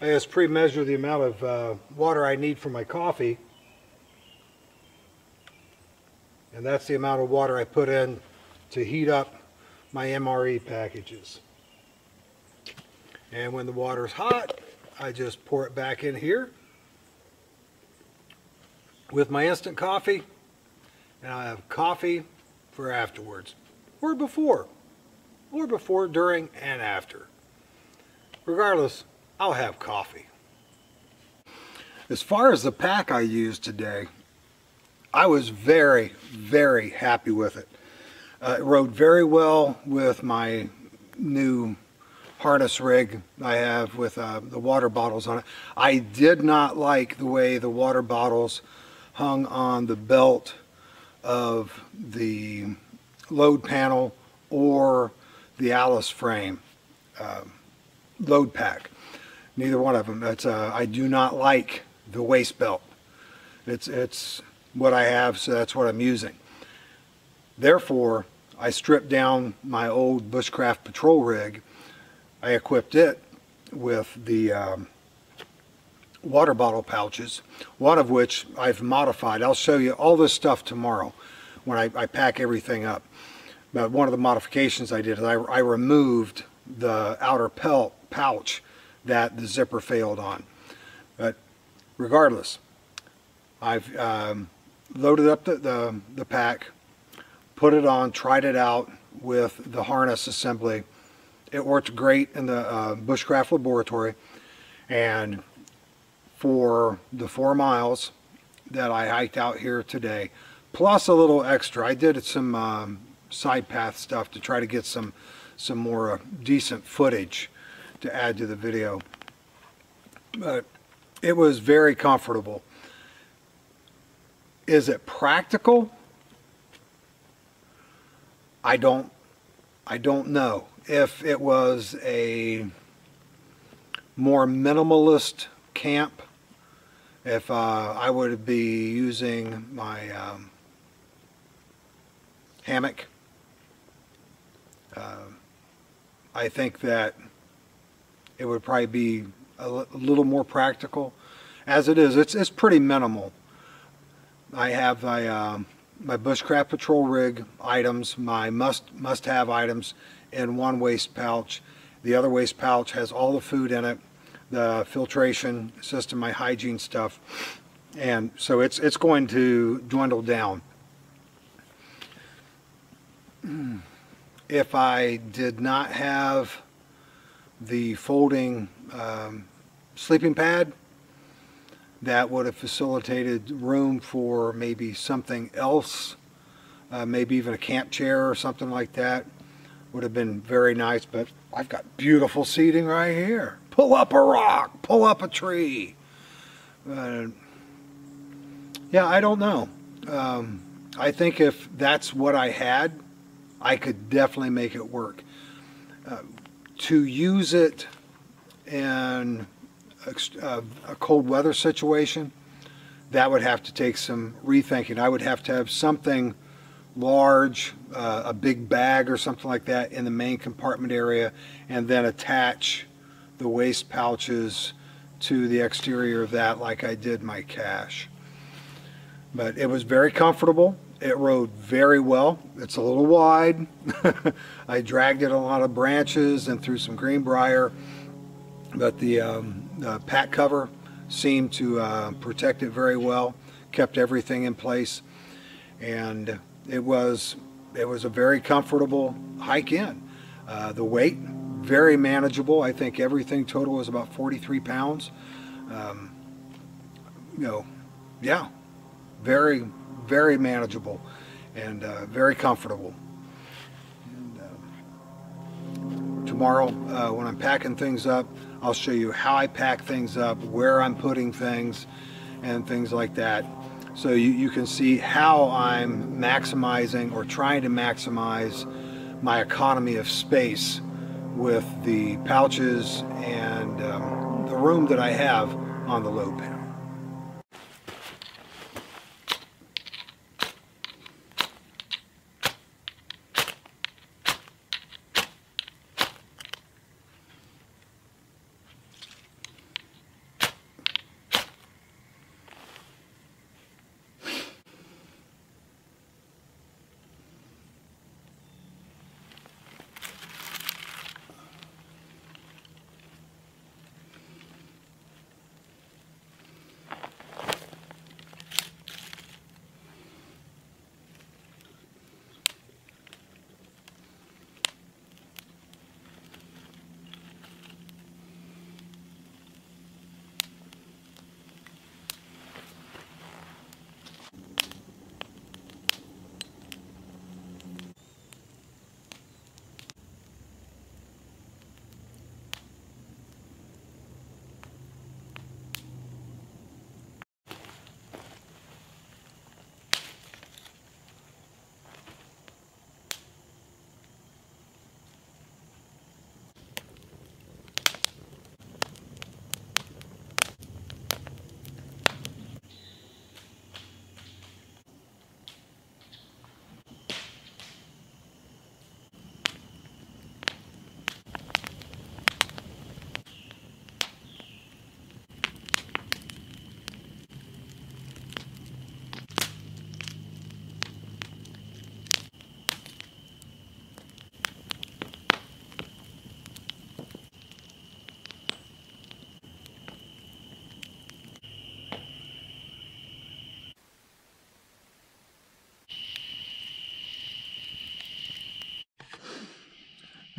I just pre-measure the amount of uh, water I need for my coffee. And that's the amount of water I put in to heat up my MRE packages. And when the water is hot, I just pour it back in here with my instant coffee. And I have coffee for afterwards. Or before. Or before, during, and after. Regardless, I'll have coffee. As far as the pack I used today, I was very, very happy with it. Uh, it rode very well with my new harness rig I have with uh, the water bottles on it. I did not like the way the water bottles hung on the belt of the load panel or the Alice frame uh, load pack. Neither one of them. That's uh, I do not like the waist belt. It's it's what I have, so that's what I'm using. Therefore, I stripped down my old Bushcraft patrol rig. I equipped it with the um, water bottle pouches, one of which I've modified. I'll show you all this stuff tomorrow when I, I pack everything up. But one of the modifications I did is I, I removed the outer pelt pouch that the zipper failed on. But regardless, I've um, loaded up the, the, the pack, put it on, tried it out with the harness assembly. It worked great in the uh, Bushcraft laboratory and for the four miles that I hiked out here today, plus a little extra. I did some um, side path stuff to try to get some some more uh, decent footage to add to the video. But it was very comfortable. Is it practical? I don't I don't know. If it was a more minimalist camp, if uh, I would be using my um, hammock, uh, I think that it would probably be a, little more practical. As it is, it's, it's pretty minimal. I have my, uh, my Bushcraft Patrol rig items, my must, must have items in one waist pouch. The other waist pouch has all the food in it, the filtration system, my hygiene stuff. And so it's, it's going to dwindle down. If I did not have the folding um, sleeping pad, that would have facilitated room for maybe something else, uh, maybe even a camp chair or something like that. Would have been very nice, but I've got beautiful seating right here. Pull up a rock, pull up a tree. Uh, yeah, I don't know. Um, I think if that's what I had, I could definitely make it work. Uh, to use it in a, a cold weather situation, that would have to take some rethinking. I would have to have something large, uh, a big bag or something like that in the main compartment area, and then attach the waist pouches to the exterior of that like I did my cache. But it was very comfortable. It rode very well. It's a little wide. I dragged it a lot of branches and through some greenbrier, but the um, the pack cover seemed to uh, protect it very well, kept everything in place, and it was it was a very comfortable hike in. Uh, the weight very manageable. I think everything total was about 43 pounds. Um, you know, yeah, very very manageable and uh, very comfortable. And, uh, tomorrow, uh, when I'm packing things up, I'll show you how I pack things up, where I'm putting things, and things like that. So you, you can see how I'm maximizing or trying to maximize my economy of space with the pouches and um, the room that I have on the load panel.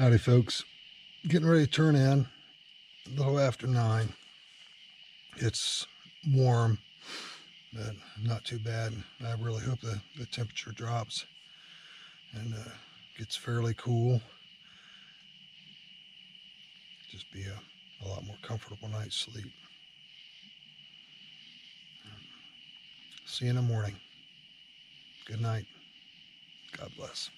Howdy, folks. Getting ready to turn in a little after nine. It's warm, but not too bad. I really hope the, the temperature drops and uh, gets fairly cool. Just be a, a lot more comfortable night's sleep. See you in the morning. Good night. God bless.